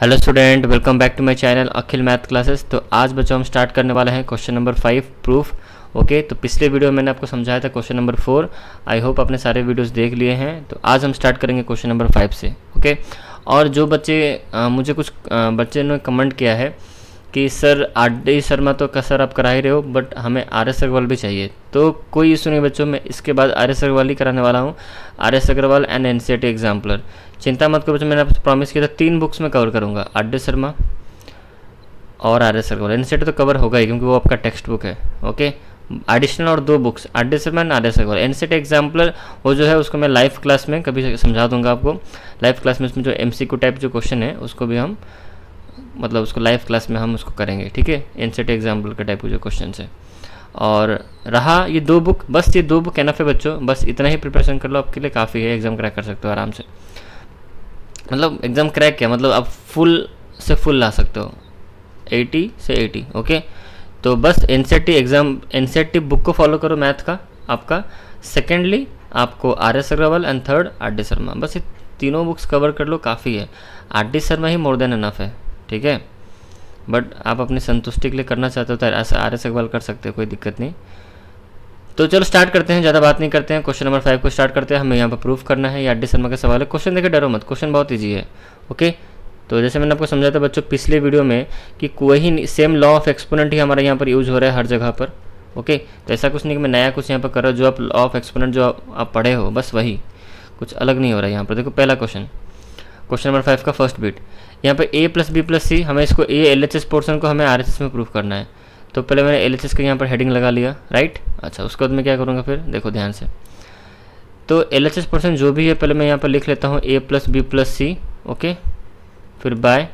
Hello student welcome back to my channel Akhil math classes तो आज बच्चों हम स्टार्ट करने वाले हैं question number five proof okay तो पिछले वीडियो में मैंने आपको समझाया था question number four I hope आपने सारे वीडियोस देख लिए हैं. तो आज हम स्टार्ट करेंगे क्वेश्चन नंबर फाइव से. ओके और जो बच्चे आ, मुझे कुछ आ, बच्चे ने कमेंट किया है कि सर आर शर्मा तो का सर आप करा ही रहे हो बट हमें आर एस अग्रवाल भी चाहिए। तो कोई इशू नहीं बच्चों, मैं इसके बाद आर एस अग्रवाल ही कराने वाला हूँ। R S Agarwal and N C exemplar चिंता मत करो बच्चों, मैंने आपसे प्रॉमिस किया था, तीन बुक्स में कवर करूँगा। आर शर्मा और R S Agarwal. N C तो कवर होगा ही, क्योंकि वो आपका टेक्स्ट बुक है ओके एडिशनल और दो books R D Sharma and R S Agarwal. N C exemplar वो जो है, उसको मैं लाइव क्लास में, कभी समझा दूँगा आपको। लाइव क्लास में उसमें जो एम सी टाइप जो क्वेश्चन है, उसको भी हम मतलब उसको लाइव क्लास में हम उसको करेंगे, ठीक है? एन सी एग्ज़ाम्पल का टाइप के जो क्वेश्चन है और रहा ये दो बुक बस ये दो बुक एनफ है बच्चों। बस इतना ही प्रिपरेशन कर लो, आपके लिए काफ़ी है एग्ज़ाम क्रैक कर सकते हो आराम से। मतलब एग्ज़ाम क्रैक क्या? मतलब आप फुल से फुल ला सकते हो। 80 से 80 ओके तो बस एन एग्ज़ाम एन बुक को फॉलो करो मैथ का, आपका। सेकेंडली आपको R S Agarwal and third R D Sharma बस ये तीनों बुक्स कवर कर लो, काफ़ी है। आर डी शर्मा ही मोर देन एनफ है। ठीक है? बट आप अपनी संतुष्टि के लिए करना चाहते हो तो आर एस अग्रवाल कर सकते हो, कोई दिक्कत नहीं। तो चलो स्टार्ट करते हैं, ज़्यादा बात नहीं करते हैं। क्वेश्चन नंबर फाइव को स्टार्ट करते हैं। हमें यहाँ पर प्रूफ करना है। या डी शर्मा का सवाल है। क्वेश्चन देखिए डरो मत। क्वेश्चन बहुत ईजी है। ओके तो जैसे मैंने आपको समझाया था बच्चों, पिछले वीडियो में कि कोई सेम लॉ ऑफ़ एक्सपोनेंट ही हमारे यहाँ पर यूज़ हो रहा है हर जगह पर। ओके तो ऐसा कुछ नहीं कि मैं नया कुछ यहाँ पर कर रहा हूँ। जो आप लॉ ऑफ़ एक्सपोनेंट जो आप पढ़े हो, बस वही। कुछ अलग नहीं हो रहा है यहाँ पर। देखो, पहला क्वेश्चन क्वेश्चन नंबर फाइव का फ़र्स्ट बीट यहाँ पे a plus b plus c हमें इसको a L H S portion को हमें आर एच एस में प्रूफ करना है। तो पहले मैंने एल एच एस का यहाँ पर हेडिंग लगा लिया राइट अच्छा उसके बाद मैं क्या करूँगा फिर? देखो ध्यान से। तो एल एच एस पोर्सन जो भी है, पहले मैं यहाँ पर लिख लेता हूँ a plus b plus c okay फिर बाय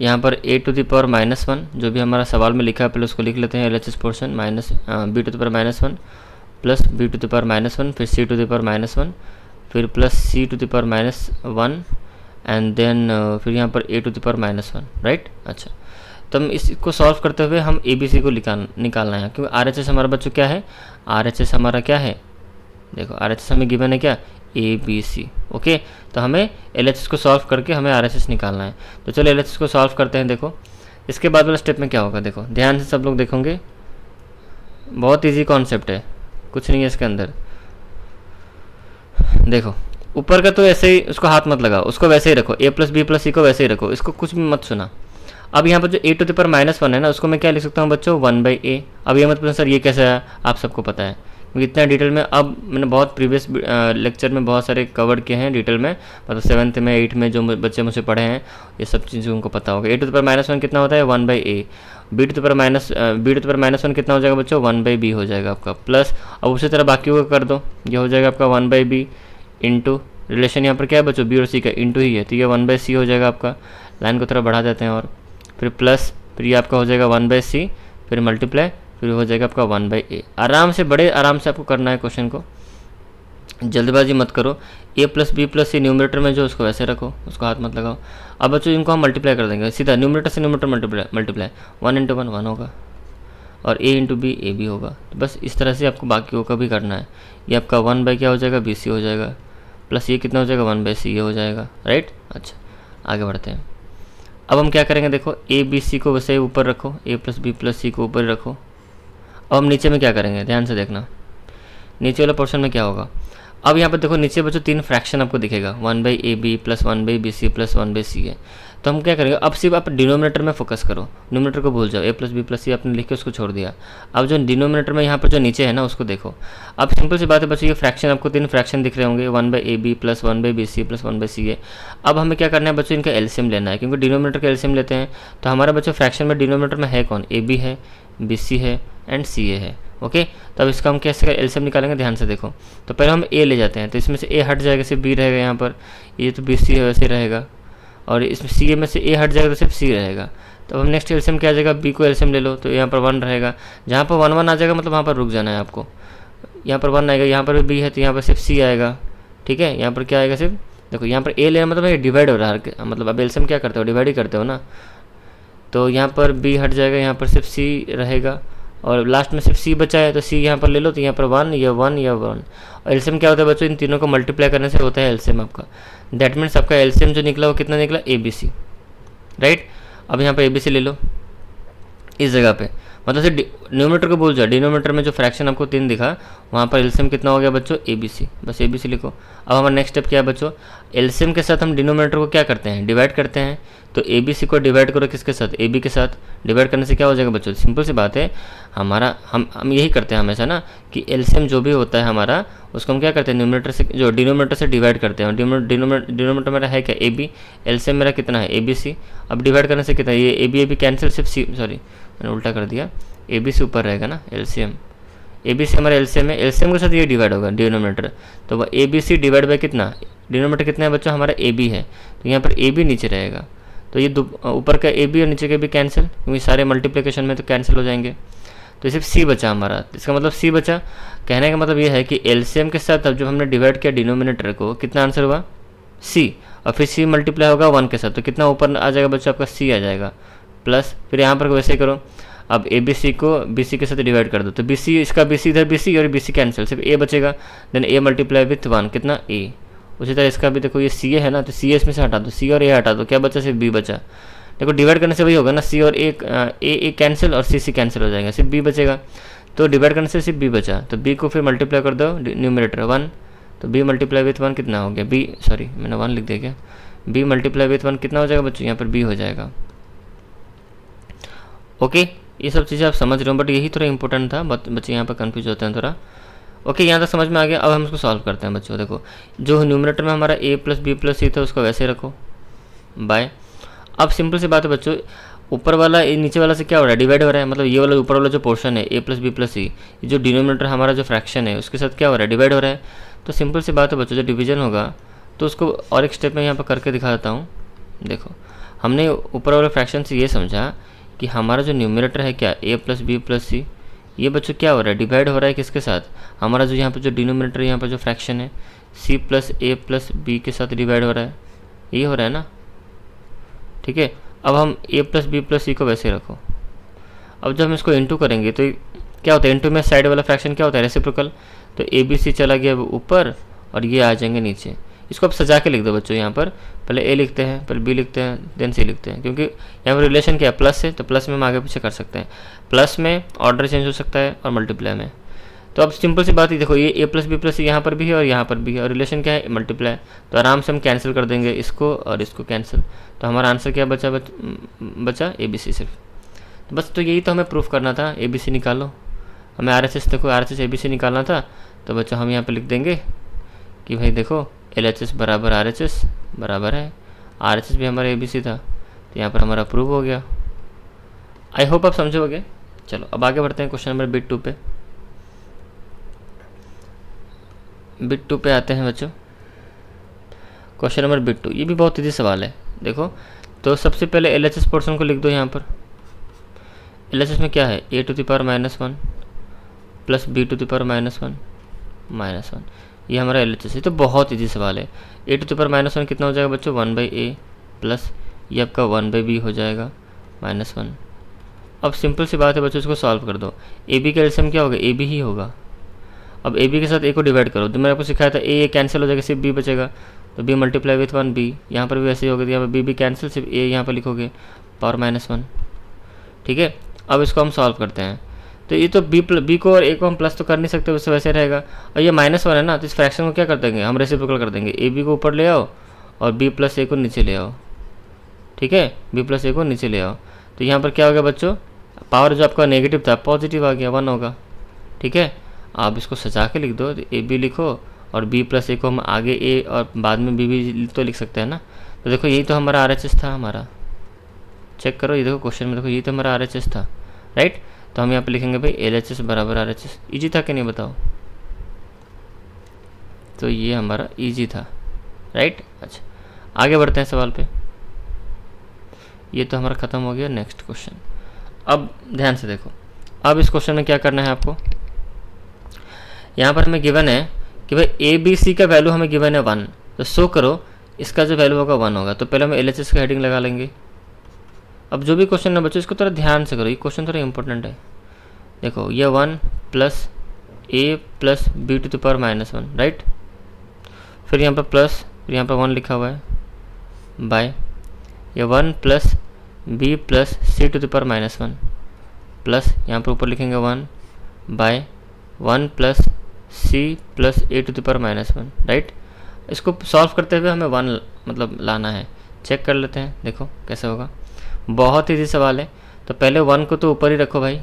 यहाँ पर a to the power minus one जो भी हमारा सवाल में लिखा है, पहले उसको लिख लेते हैं L H S portion minus b to the power minus one plus b to the power minus one फिर c to the power minus one फिर plus c to the power minus one and then फिर यहाँ पर a to the power minus one right अच्छा। तो हम इसको solve करते हुए हम ए बी सी को निकाल, निकालना है क्योंकि आर एच एस हमारा बच्चों क्या है? आर एच एस हमारा क्या है? देखो आर एच एस हमें गिवन है क्या? ए बी सी ओके तो हमें एल एच एस को सॉल्व करके हमें आर एच एस निकालना है। तो चलो एल एच एस को सॉल्व करते हैं, देखो। इसके बाद वाला स्टेप में क्या होगा, देखो। ध्यान से सब लोग देखोगे। बहुत ईजी कॉन्सेप्ट है। कुछ नहीं है इसके अंदर। देखो, ऊपर का तो ऐसे ही, उसको हाथ मत लगाओ, उसको वैसे ही रखो a plus b plus c को वैसे ही रखो, इसको कुछ भी मत सुना। अब यहाँ पर जो a to the power minus one है ना, उसको मैं क्या लिख सकता हूँ बच्चों? वन बाई ए अब ये मत पूछना, सर, ये कैसे है? आप सबको पता है। क्योंकि इतना डिटेल में अब मैंने बहुत प्रीवियस लेक्चर में बहुत सारे कवर किए हैं डिटेल में। मतलब सेवन्थ में एट में जो बच्चे मुझसे पढ़े हैं, ये सब चीज़ें उनको पता होगा। A to the power minus one कितना होता है? One by a b to power minus b to power minus one कितना हो जाएगा बच्चों? वन बाई बी हो जाएगा आपका। प्लस अब उसी तरह बाकी को कर दो। ये हो जाएगा आपका one by b into relation यहाँ पर क्या है बच्चों? बी और सी का इंटू ही है। तो ये वन बाई सी हो जाएगा आपका। लाइन को थोड़ा बढ़ा देते हैं और फिर प्लस फिर ये आपका हो जाएगा वन बाई सी फिर मल्टीप्लाई फिर हो जाएगा आपका वन बाई ए आराम से, बड़े आराम से आपको करना है क्वेश्चन को। जल्दबाजी मत करो। A plus b plus c numerator में जो उसको वैसे रखो, उसको हाथ मत लगाओ। अब बच्चों, इनको हम मल्टीप्लाई कर देंगे। सीधा न्यूमरेटर से numerator multiply multiply one into one one होगा। और a into b a b होगा। तो बस इस तरह से आपको बाकी का भी करना है। ये आपका वन बाई क्या हो जाएगा? बी सी हो जाएगा। प्लस ये कितना हो जाएगा? वन बाई सी ये हो जाएगा। राइट अच्छा आगे बढ़ते हैं। अब हम क्या करेंगे देखो? ए बी सी को वैसे ऊपर रखो। A plus b plus c को ऊपर रखो। अब हम नीचे में क्या करेंगे? ध्यान से देखना। नीचे वाला पोर्शन में क्या होगा? अब यहाँ पर देखो, नीचे बच्चों तीन फ्रैक्शन आपको दिखेगा। One by a b plus one by b c plus one by c है। तो हम क्या करेंगे? अब सिर्फ़ आप डिनोमिनेटर में फोकस करो। डिनोमिनेटर को भूल जाओ। A plus b plus c आपने लिख के उसको छोड़ दिया। अब जो डिनोमिनेटर में यहाँ पर जो नीचे है ना, उसको देखो। अब सिंपल सी बात है बच्चों, ये फ्रैक्शन आपको तीन फ्रैक्शन दिख रहे होंगे। One by a b plus one by b c plus one by c है। अब हमें क्या करना है बच्चों, इनका एल्सियम लेना है। क्योंकि डिनोमिनेटर का एल्सियम लेते हैं तो हमारा बच्चों फ्रैक्शन में डिनोमिनेटर में है कौन? ए बी है बी सी है एंड सी ए है। ओके? तो अब इसका हम कैसे कर एल्सियम निकालेंगे? ध्यान से देखो। तो पहले हम ए ले जाते हैं तो इसमें से ए हट जाएगा, सिर्फ़ बी रहेगा यहाँ पर। ये तो बी सी वैसे रहेगा। और इसमें सी ए में से ए हट जाएगा तो सिर्फ़ सी रहेगा। तो हम नेक्स्ट एल्सियम क्या आ जाएगा? बी को एल्सियम ले लो तो यहाँ पर वन रहेगा। जहाँ पर वन वन आ जाएगा मतलब वहाँ पर रुक जाना है आपको। यहाँ पर वन आएगा, यहाँ पर बी है तो यहाँ पर सिर्फ़ सी आएगा। ठीक है? यहाँ पर क्या आएगा सिर्फ़? देखो, यहाँ पर ए लेना मतलब डिवाइड हो रहा है मतलब अब एल्सियम क्या करते हो? डिवाइड ही करते हो ना। तो यहाँ पर बी हट जाएगा, यहाँ पर सिर्फ़ सी रहेगा। और लास्ट में सिर्फ़ सी बचा है तो सी यहाँ पर ले लो तो यहाँ पर वन या वन या वन और एल्सियम क्या होता है बच्चों? इन तीनों को मल्टीप्लाई करने से होता है एल्सियम आपका. दैट मीन्स आपका एल्सियम जो निकला वो कितना निकला? ए बी सी राइट अब यहाँ पर ए बी सी ले लो. इस जगह पे. मतलब से न्यूमीटर को बोल जाओ डिनोमीटर में जो फ्रैक्शन आपको तीन दिखा, वहाँ पर एल्सियम कितना हो गया बच्चों? ए बी सी बस ए बी सी लिखो। अब हमारा नेक्स्ट स्टेप क्या है बच्चों? एल्सियम के साथ हम डिनोमीटर को क्या करते हैं? डिवाइड करते हैं। तो ए बी सी को डिवाइड करो किसके साथ? ए बी के साथ। डिवाइड करने से क्या हो जाएगा बच्चों? सिंपल सी बात है। हमारा हम हम यही करते हैं हमेशा ना कि एल्सियम जो भी होता है हमारा, उसको हम क्या करते हैं? न्यूमीटर से जो डिनोमीटर से डिवाइड करते हैं। डिनोमीटर मेरा है क्या? ए बी एल्सियम मेरा कितना है? ए बी सी अब डिवाइड करने से कितना ये a b a b cancel सिर्फ़ सी सॉरी मैंने उल्टा कर दिया। ए बी सी ऊपर रहेगा ना L C M a b c हमारा एल सी एम है। एल सी एम के साथ ये डिवाइड होगा डिनोमीटर तो वह a b c divide by कितना? डिनोमीटर कितना है बच्चों? हमारा ए बी है। तो यहाँ पर ए बी नीचे रहेगा। तो ये ऊपर का ए बी और नीचे का भी कैंसिल क्योंकि सारे मल्टीप्लिकेशन में तो कैंसिल हो जाएँगे। तो सिर्फ़ सी बचा हमारा। इसका मतलब सी बचा। कहने का मतलब ये है कि एलसीएम के साथ अब जब हमने डिवाइड किया डिनोमिनेटर को, कितना आंसर हुआ? सी और फिर सी मल्टीप्लाई होगा वन के साथ। तो कितना ऊपर आ जाएगा बच्चों? आपका सी आ जाएगा। प्लस, फिर यहाँ पर वैसे करो, अब ए बी सी को बी सी के साथ डिवाइड कर दो तो बी सी इसका बी सी इधर बी सी और बी सी कैंसिल सिर्फ़ ए बचेगा then a multiply with one कितना? ए उसी तरह इसका भी देखो, ये सी ए है ना तो सी एस में से हटा दो सी और ए हटा दो, क्या बचा? सिर्फ़ बी बचा। देखो डिवाइड करने से वही होगा ना सी और ए ए ए कैंसिल और सी सी कैंसिल हो जाएगा, सिर्फ़ बी बचेगा। तो डिवाइड करने से सिर्फ़ बी बचा तो बी को फिर मल्टीप्लाई कर दो न्यूमिनेटर वन तो बी मल्टीप्लाई विथ वन कितना हो गया? बी सॉरी मैंने वन लिख दिया क्या? बी मल्टीप्लाई विथ वन कितना हो जाएगा बच्चों? यहाँ पर बी हो जाएगा। ओके ये सब चीज़ें आप समझ रहे हो बट यही थोड़ा इंपॉर्टेंट था बच्चे यहाँ पर कन्फ्यूज़ होते हैं थोड़ा। ओके यहाँ तक समझ में आ गया, अब हम इसको सॉल्व करते हैं बच्चों, देखो। जो न्यूमिनेटर में हमारा a plus b plus c था, उसको वैसे रखो। बाय अब सिंपल सी बात है बच्चों, ऊपर वाला नीचे वाला से क्या हो रहा है? डिवाइड हो रहा है मतलब ये वाला ऊपर वाला जो पोर्शन है a plus b plus c जो डिनोमिनेटर हमारा जो फ्रैक्शन है, उसके साथ क्या हो रहा है? डिवाइड हो रहा है। तो सिंपल सी बात है बच्चों, जो डिवीज़न होगा तो उसको और एक स्टेप में यहाँ पर करके दिखा देता हूँ। देखो, हमने ऊपर वाले फ्रैक्शन से ये समझा कि हमारा जो न्यूमिनेटर है क्या? A plus b plus c ये बच्चों क्या हो रहा है? डिवाइड हो रहा है किसके साथ? हमारा जो यहाँ पर जो डिनोमिनेटर यहाँ पर जो फ्रैक्शन है c plus a plus b के साथ डिवाइड हो रहा है। ये हो रहा है ना? ठीक है? अब हम a plus b plus c को वैसे रखो। अब जब हम इसको इंटू करेंगे तो क्या होता है? इंटू में साइड वाला फ्रैक्शन क्या होता है? रेसिप्रोकल तो ए बी सी चला गया ऊपर और ये आ जाएँगे नीचे। इसको आप सजा के लिख दो बच्चों यहाँ पर। पहले ए लिखते हैं पहले बी लिखते हैं देन सी लिखते हैं क्योंकि यहाँ पर रिलेशन क्या है? प्लस है तो प्लस में हम आगे पीछे कर सकते हैं। प्लस में ऑर्डर चेंज हो सकता है और मल्टीप्लाई में। तो अब सिंपल सी बात ही देखो ये ए प्लस बी प्लस यहाँ पर भी है और यहाँ पर भी है और रिलेशन क्या है? मल्टीप्लाई तो आराम से हम कैंसिल कर देंगे इसको और इसको कैंसिल तो हमारा आंसर क्या बचा बच, बचा? ए बी सी सिर्फ़। तो बस तो यही तो हमें प्रूफ करना था। ए बी सी निकालो। हमें आर एस एस देखो R S S a b c निकालना था। तो बच्चों हम यहाँ पर लिख देंगे कि भाई देखो एल एच एस बराबर आर एच एस बराबर है। आर एच एस भी हमारा ए बी सी था तो यहाँ पर हमारा प्रूव हो गया। आई होप आप समझोगे। चलो, अब आगे बढ़ते हैं क्वेश्चन नंबर बिट टू पे। बिट टू पे आते हैं बच्चों। क्वेश्चन नंबर बिट टू ये भी बहुत ईजी सवाल है। देखो तो सबसे पहले एल एच एस पोर्सन को लिख दो यहाँ पर। एल एच एस में क्या है? A to the power minus one plus b to the power minus one minus one ये हमारा एल है तो बहुत ईजी सवाल है। A to the power minus one कितना हो जाएगा बच्चों? वन बाई ए प्लस ये आपका वन बाई बी हो जाएगा माइनस वन अब सिंपल सी बात है बच्चों, इसको सॉल्व कर दो। ए बी का एल्सियम क्या होगा? ए बी ही होगा। अब ए बी के साथ ए को डिवाइड करो। तो मैंने आपको सिखाया था ए कैंसिल हो जाएगा, सिर्फ़ बी बचेगा। तो b multiply with one b यहाँ पर भी वैसे ही होगा यहाँ पर बी बी कैंसिल सिर्फ़ ए यहाँ पर लिखोगे पावर माइनस वन ठीक है? अब इसको हम सॉल्व करते हैं। तो ये तो बी प्ल बी को और ए को हम प्लस तो कर नहीं सकते, उससे वैसे रहेगा। और ये माइनस वन है ना तो इस फ्रैक्शन को क्या कर देंगे? हम रेसिप्रोकल कर देंगे। ए बी को ऊपर ले आओ और बी प्लस ए को नीचे ले आओ। ठीक है? बी प्लस ए को नीचे ले आओ। तो यहाँ पर क्या हो गया बच्चों? पावर जो आपका नेगेटिव था पॉजिटिव आ गया वन होगा। ठीक है? आप इसको सजा के लिख दो ए बी लिखो और बी प्लस ए को हम आगे ए और बाद में बी बी तो लिख सकते हैं ना। तो देखो, यही तो हमारा आर था हमारा। चेक करो, ये देखो क्वेश्चन में देखो, यही तो हमारा आर था। राइट तो हम यहाँ पे लिखेंगे भाई एल एच एस बराबर आर एच एस ईजी था कि नहीं बताओ? तो ये हमारा ईजी था राइट अच्छा आगे बढ़ते हैं सवाल पे। ये तो हमारा ख़त्म हो गया नेक्स्ट क्वेश्चन अब ध्यान से देखो, अब इस क्वेश्चन में क्या करना है आपको? यहाँ पर हमें गिवन है कि भाई ए बी सी का वैल्यू हमें गिवन है वन तो शो करो, इसका जो वैल्यू होगा वन होगा। तो पहले हम एल एच एस का हेडिंग लगा लेंगे। अब जो भी क्वेश्चन है बच्चों, इसको थोड़ा ध्यान से करो। ये क्वेश्चन थोड़ा इंपॉर्टेंट है। देखो, ये one plus a plus b to the power minus one right फिर यहाँ पर प्लस फिर यहाँ पर वन लिखा हुआ है। बाय ये one plus b plus c to the power minus one plus यहाँ पर ऊपर लिखेंगे one by one plus c plus a to the power minus one right इसको सॉल्व करते हुए हमें वन मतलब लाना है। चेक कर लेते हैं। देखो, कैसे होगा। बहुत ईजी सवाल है। तो पहले वन को तो ऊपर ही रखो भाई।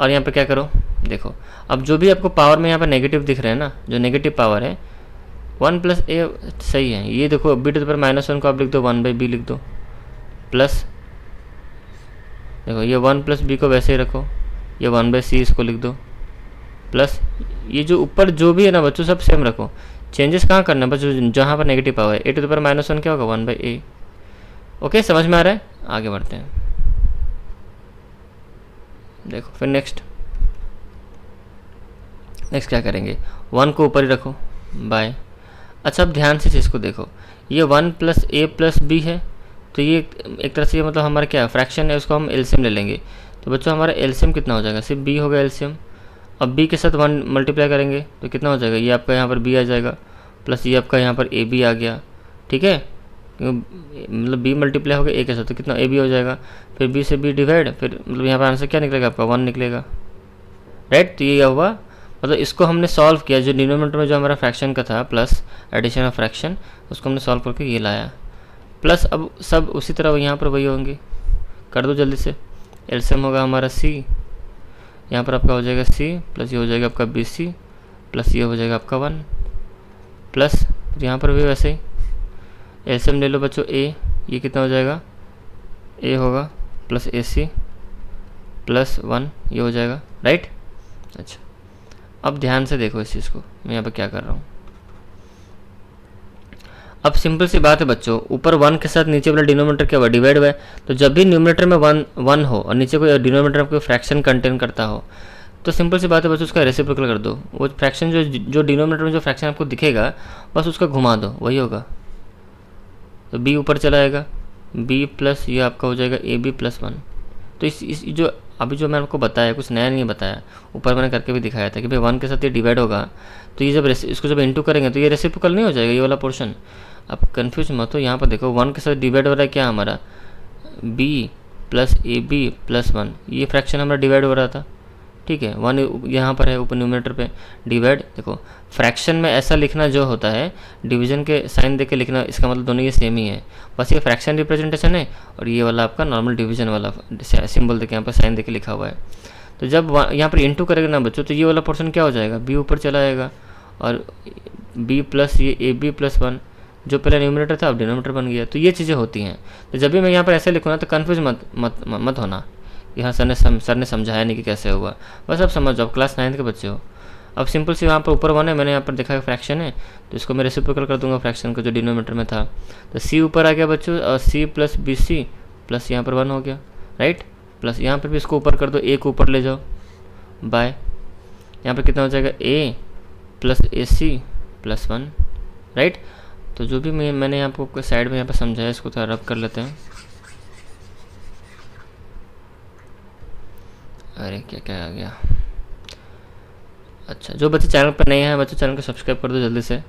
और यहाँ पे क्या करो? देखो, अब जो भी आपको पावर में यहाँ पर नेगेटिव दिख रहे हैं ना, जो नेगेटिव पावर है वन प्लस ए सही है। ये देखो b to power minus one को आप लिख दो वन बाई बी लिख दो। प्लस देखो, ये वन प्लस बी को वैसे ही रखो। ये वन बाई सी इसको लिख दो। प्लस ये जो ऊपर जो भी है ना बच्चों, सब सेम रखो। चेंजेस कहाँ करना है? बच्चों जहाँ पर नेगेटिव पावर है। A to power minus one क्या होगा? वन बाई ए ओके समझ में आ रहा है? आगे बढ़ते हैं। देखो, फिर नेक्स्ट नेक्स्ट क्या करेंगे? वन को ऊपर ही रखो। बाय अच्छा अब ध्यान से चीज़ को देखो। ये one plus a plus b है तो ये एक तरह से ये मतलब हमारा क्या फ्रैक्शन है, उसको हम एल्सियम ले लेंगे। तो बच्चों, हमारा एल्सियम कितना हो जाएगा? सिर्फ़ बी होगा एल्सियम अब बी के साथ वन मल्टीप्लाई करेंगे तो कितना हो जाएगा? ये आपका यहाँ पर बी आ जाएगा प्लस ये आपका यहाँ पर ए बी आ गया। ठीक है? मतलब बी मल्टीप्लाई हो गया ए के साथ तो कितना ए बी हो जाएगा? फिर बी से बी डिवाइड फिर मतलब यहाँ पर आंसर क्या निकलेगा आपका? वन निकलेगा। राइट तो ये हुआ। मतलब इसको हमने सॉल्व किया, जो डिनोमीटर में जो हमारा फ्रैक्शन का था प्लस एडिशन ऑफ़ फ्रैक्शन उसको हमने सॉल्व करके ये लाया। प्लस अब सब उसी तरह यहाँ पर वही होंगे। कर दो जल्दी से। एल्सियम होगा हमारा सी यहाँ पर आपका हो जाएगा सी प्लस ये हो जाएगा आपका बी सी प्लस ये हो जाएगा आपका वन प्लस यहाँ पर भी वैसे ही। एल्सियम ले लो बच्चों ए ये कितना हो जाएगा? ए होगा plus a c plus one ये हो जाएगा राइट अच्छा अब ध्यान से देखो इस चीज़ को, मैं यहाँ पर क्या कर रहा हूँ। अब सिंपल सी बात है बच्चों, ऊपर वन के साथ नीचे वाला डिनोमीटर क्या हुआ? डिवाइड हुआ है। तो जब भी न्यूमिनेटर में वन वन हो और नीचे कोई डिनोमीटर कोई फ्रैक्शन कंटेन करता हो तो सिंपल सी बात है बस उसका रेसिप्रोकल कर दो। वो फ्रैक्शन जो जो डिनोमीटर में जो फ्रैक्शन आपको दिखेगा, बस उसका घुमा दो, वही होगा। तो बी ऊपर चला जाएगा। बी प्लस ये आपका हो जाएगा ए बी प्लस वन तो इस, इस जो अभी जो मैंने आपको बताया कुछ नया नहीं बताया ऊपर मैंने करके भी दिखाया था कि भाई वन के साथ ये डिवाइड होगा तो ये जब इसको जब इंटू करेंगे तो ये रेसिप्रोकल नहीं हो जाएगा ये वाला पोर्शन अब कन्फ्यूज़ मत हो यहाँ पर देखो वन के साथ डिवाइड हो रहा है क्या हमारा? B plus a b plus one ये फ्रैक्शन हमारा डिवाइड हो रहा था। ठीक है वन यहाँ पर है ऊपर न्यूमिनेटर पे। डिवाइड देखो फ्रैक्शन में ऐसा लिखना जो होता है डिवीज़न के साइन देके लिखना, इसका मतलब दोनों ये सेम ही है। बस ये फ्रैक्शन रिप्रेजेंटेशन है और ये वाला आपका नॉर्मल डिवीज़न वाला सिंबल देके यहाँ पर साइन देके लिखा हुआ है। तो जब यहाँ पर इंटू करेगा ना बच्चों तो ये वाला पोर्सन क्या हो जाएगा? बी ऊपर चला जाएगा और बी प्लस ये ए बी प्लस वन जो पहले न्यूमिनेटर था, अब डिनोमीटर बन गया। तो ये चीज़ें होती हैं। तो जब भी मैं यहाँ पर ऐसे लिखूँ ना तो कन्फ्यूज़ मत मत मत होना। यहाँ सर ने सर ने समझाया नहीं कि कैसे हुआ। बस अब समझ जाओ क्लास नाइन्थ के बच्चे हो। अब सिंपल सी वहाँ पर ऊपर वन है? मैंने यहाँ पर देखा फ्रैक्शन है तो इसको मैं रेसिप्रोकल कर दूँगा फ्रैक्शन का जो डिनोमीटर में था। तो सी ऊपर आ गया बच्चों, और c plus b c plus यहाँ पर वन हो गया राइट प्लस यहाँ पर भी इसको ऊपर कर दो ए को ऊपर ले जाओ। बाय यहाँ पर कितना हो जाएगा? A plus a c plus one right तो जो भी मैं, मैंने आपको साइड में यहाँ पर समझाया, इसको थोड़ा रब कर लेते हैं। अरे क्या क्या आ गया? अच्छा जो बच्चे चैनल पर नए हैं, बच्चे चैनल को सब्सक्राइब कर दो जल्दी से।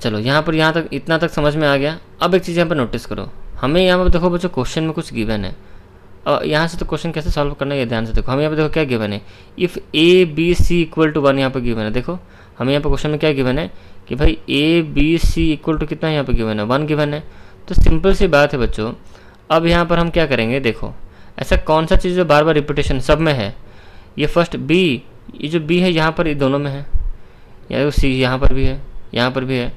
चलो, यहाँ पर यहाँ तक, इतना तक समझ में आ गया। अब एक चीज़ यहाँ पर नोटिस करो। हमें यहाँ पर देखो बच्चों क्वेश्चन में कुछ गिवन है। और यहाँ से तो क्वेश्चन कैसे सॉल्व करना है ध्यान से देखो। हमें यहाँ पर देखो क्या गिवन है? If a b c equal to one यहाँ पर गिवन है। देखो, हमें यहाँ पर क्वेश्चन में क्या गिवन है? कि भाई a b c equal to कितना यहाँ पर गिवन है? वन गिवन है। तो सिंपल सी बात है बच्चों। अब यहाँ पर हम क्या करेंगे? देखो, ऐसा कौन सा चीज़ जो बार बार रिपीटेशन सब में है? ये फ़र्स्ट बी ये जो बी है, यहाँ पर ये दोनों में है। या सी यहाँ पर भी है, यहाँ पर भी है।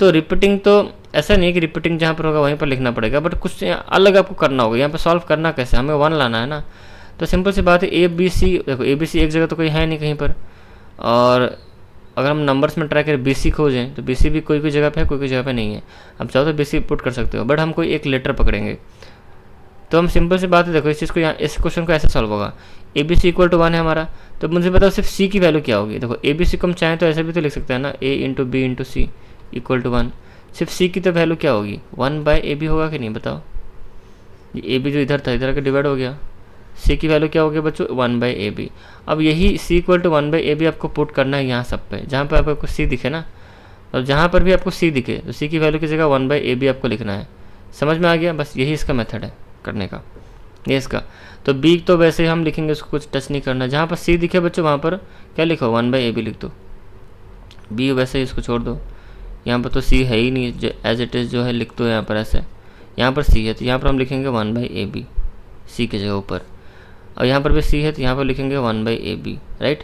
तो रिपीटिंग तो ऐसा नहीं है कि रिपीटिंग जहाँ पर होगा, वहीं पर लिखना पड़ेगा बट कुछ अलग आपको करना होगा। यहाँ पर सॉल्व करना कैसे हमें वन लाना है ना। तो सिंपल सी बात है ए बी सी देखो ए बी सी एक जगह तो कोई है नहीं कहीं पर। और अगर हम नंबर्स में ट्राई करें बी सी खोजें तो बी सी भी कोई कोई जगह पे है कोई कोई जगह पे नहीं है। अब चाहो तो बी सी पुट कर सकते हो बट हम कोई एक लेटर पकड़ेंगे। तो हम सिंपल सी बात है देखो, इस चीज़ को यहाँ इस क्वेश्चन को ऐसे सॉल्व होगा। A b c equal to one है हमारा। तो मुझे बताओ, सिर्फ़ सी की वैल्यू क्या होगी? देखो ए बी सी को हम चाहें तो ऐसे भी तो लिख सकते हैं ना। A into B into C equal to one सिर्फ़ सी की तो वैल्यू क्या होगी? वन बाय ए बी होगा कि नहीं, बताओ? ये ए बी जो इधर था, इधर का डिवाइड हो गया। सी की वैल्यू क्या होगी बच्चों? वन बाई ए बी अब यही C equal to one by A B आपको पुट करना है यहाँ सब पे, जहाँ पर आपको सी दिखे ना। और जहाँ पर भी आपको सी दिखे तो सी की वैल्यू की जगह वन बाई ए बी आपको लिखना है। समझ में आ गया? बस यही इसका मेथड है। करने का। ये इसका तो बी तो वैसे हम लिखेंगे उसको कुछ टच नहीं करना। जहाँ पर सी दिखे बच्चों, वहाँ पर क्या लिखो? वन बाई ए बी लिख दो। बी वैसे ही इसको छोड़ दो। यहाँ पर तो सी है ही नहीं एज इट इज़ जो है, लिख दो यहाँ पर ऐसे। यहाँ पर सी है तो यहाँ पर हम लिखेंगे one by A B C की जगह ऊपर। और यहाँ पर भी सी है तो यहाँ पर लिखेंगे one by A B right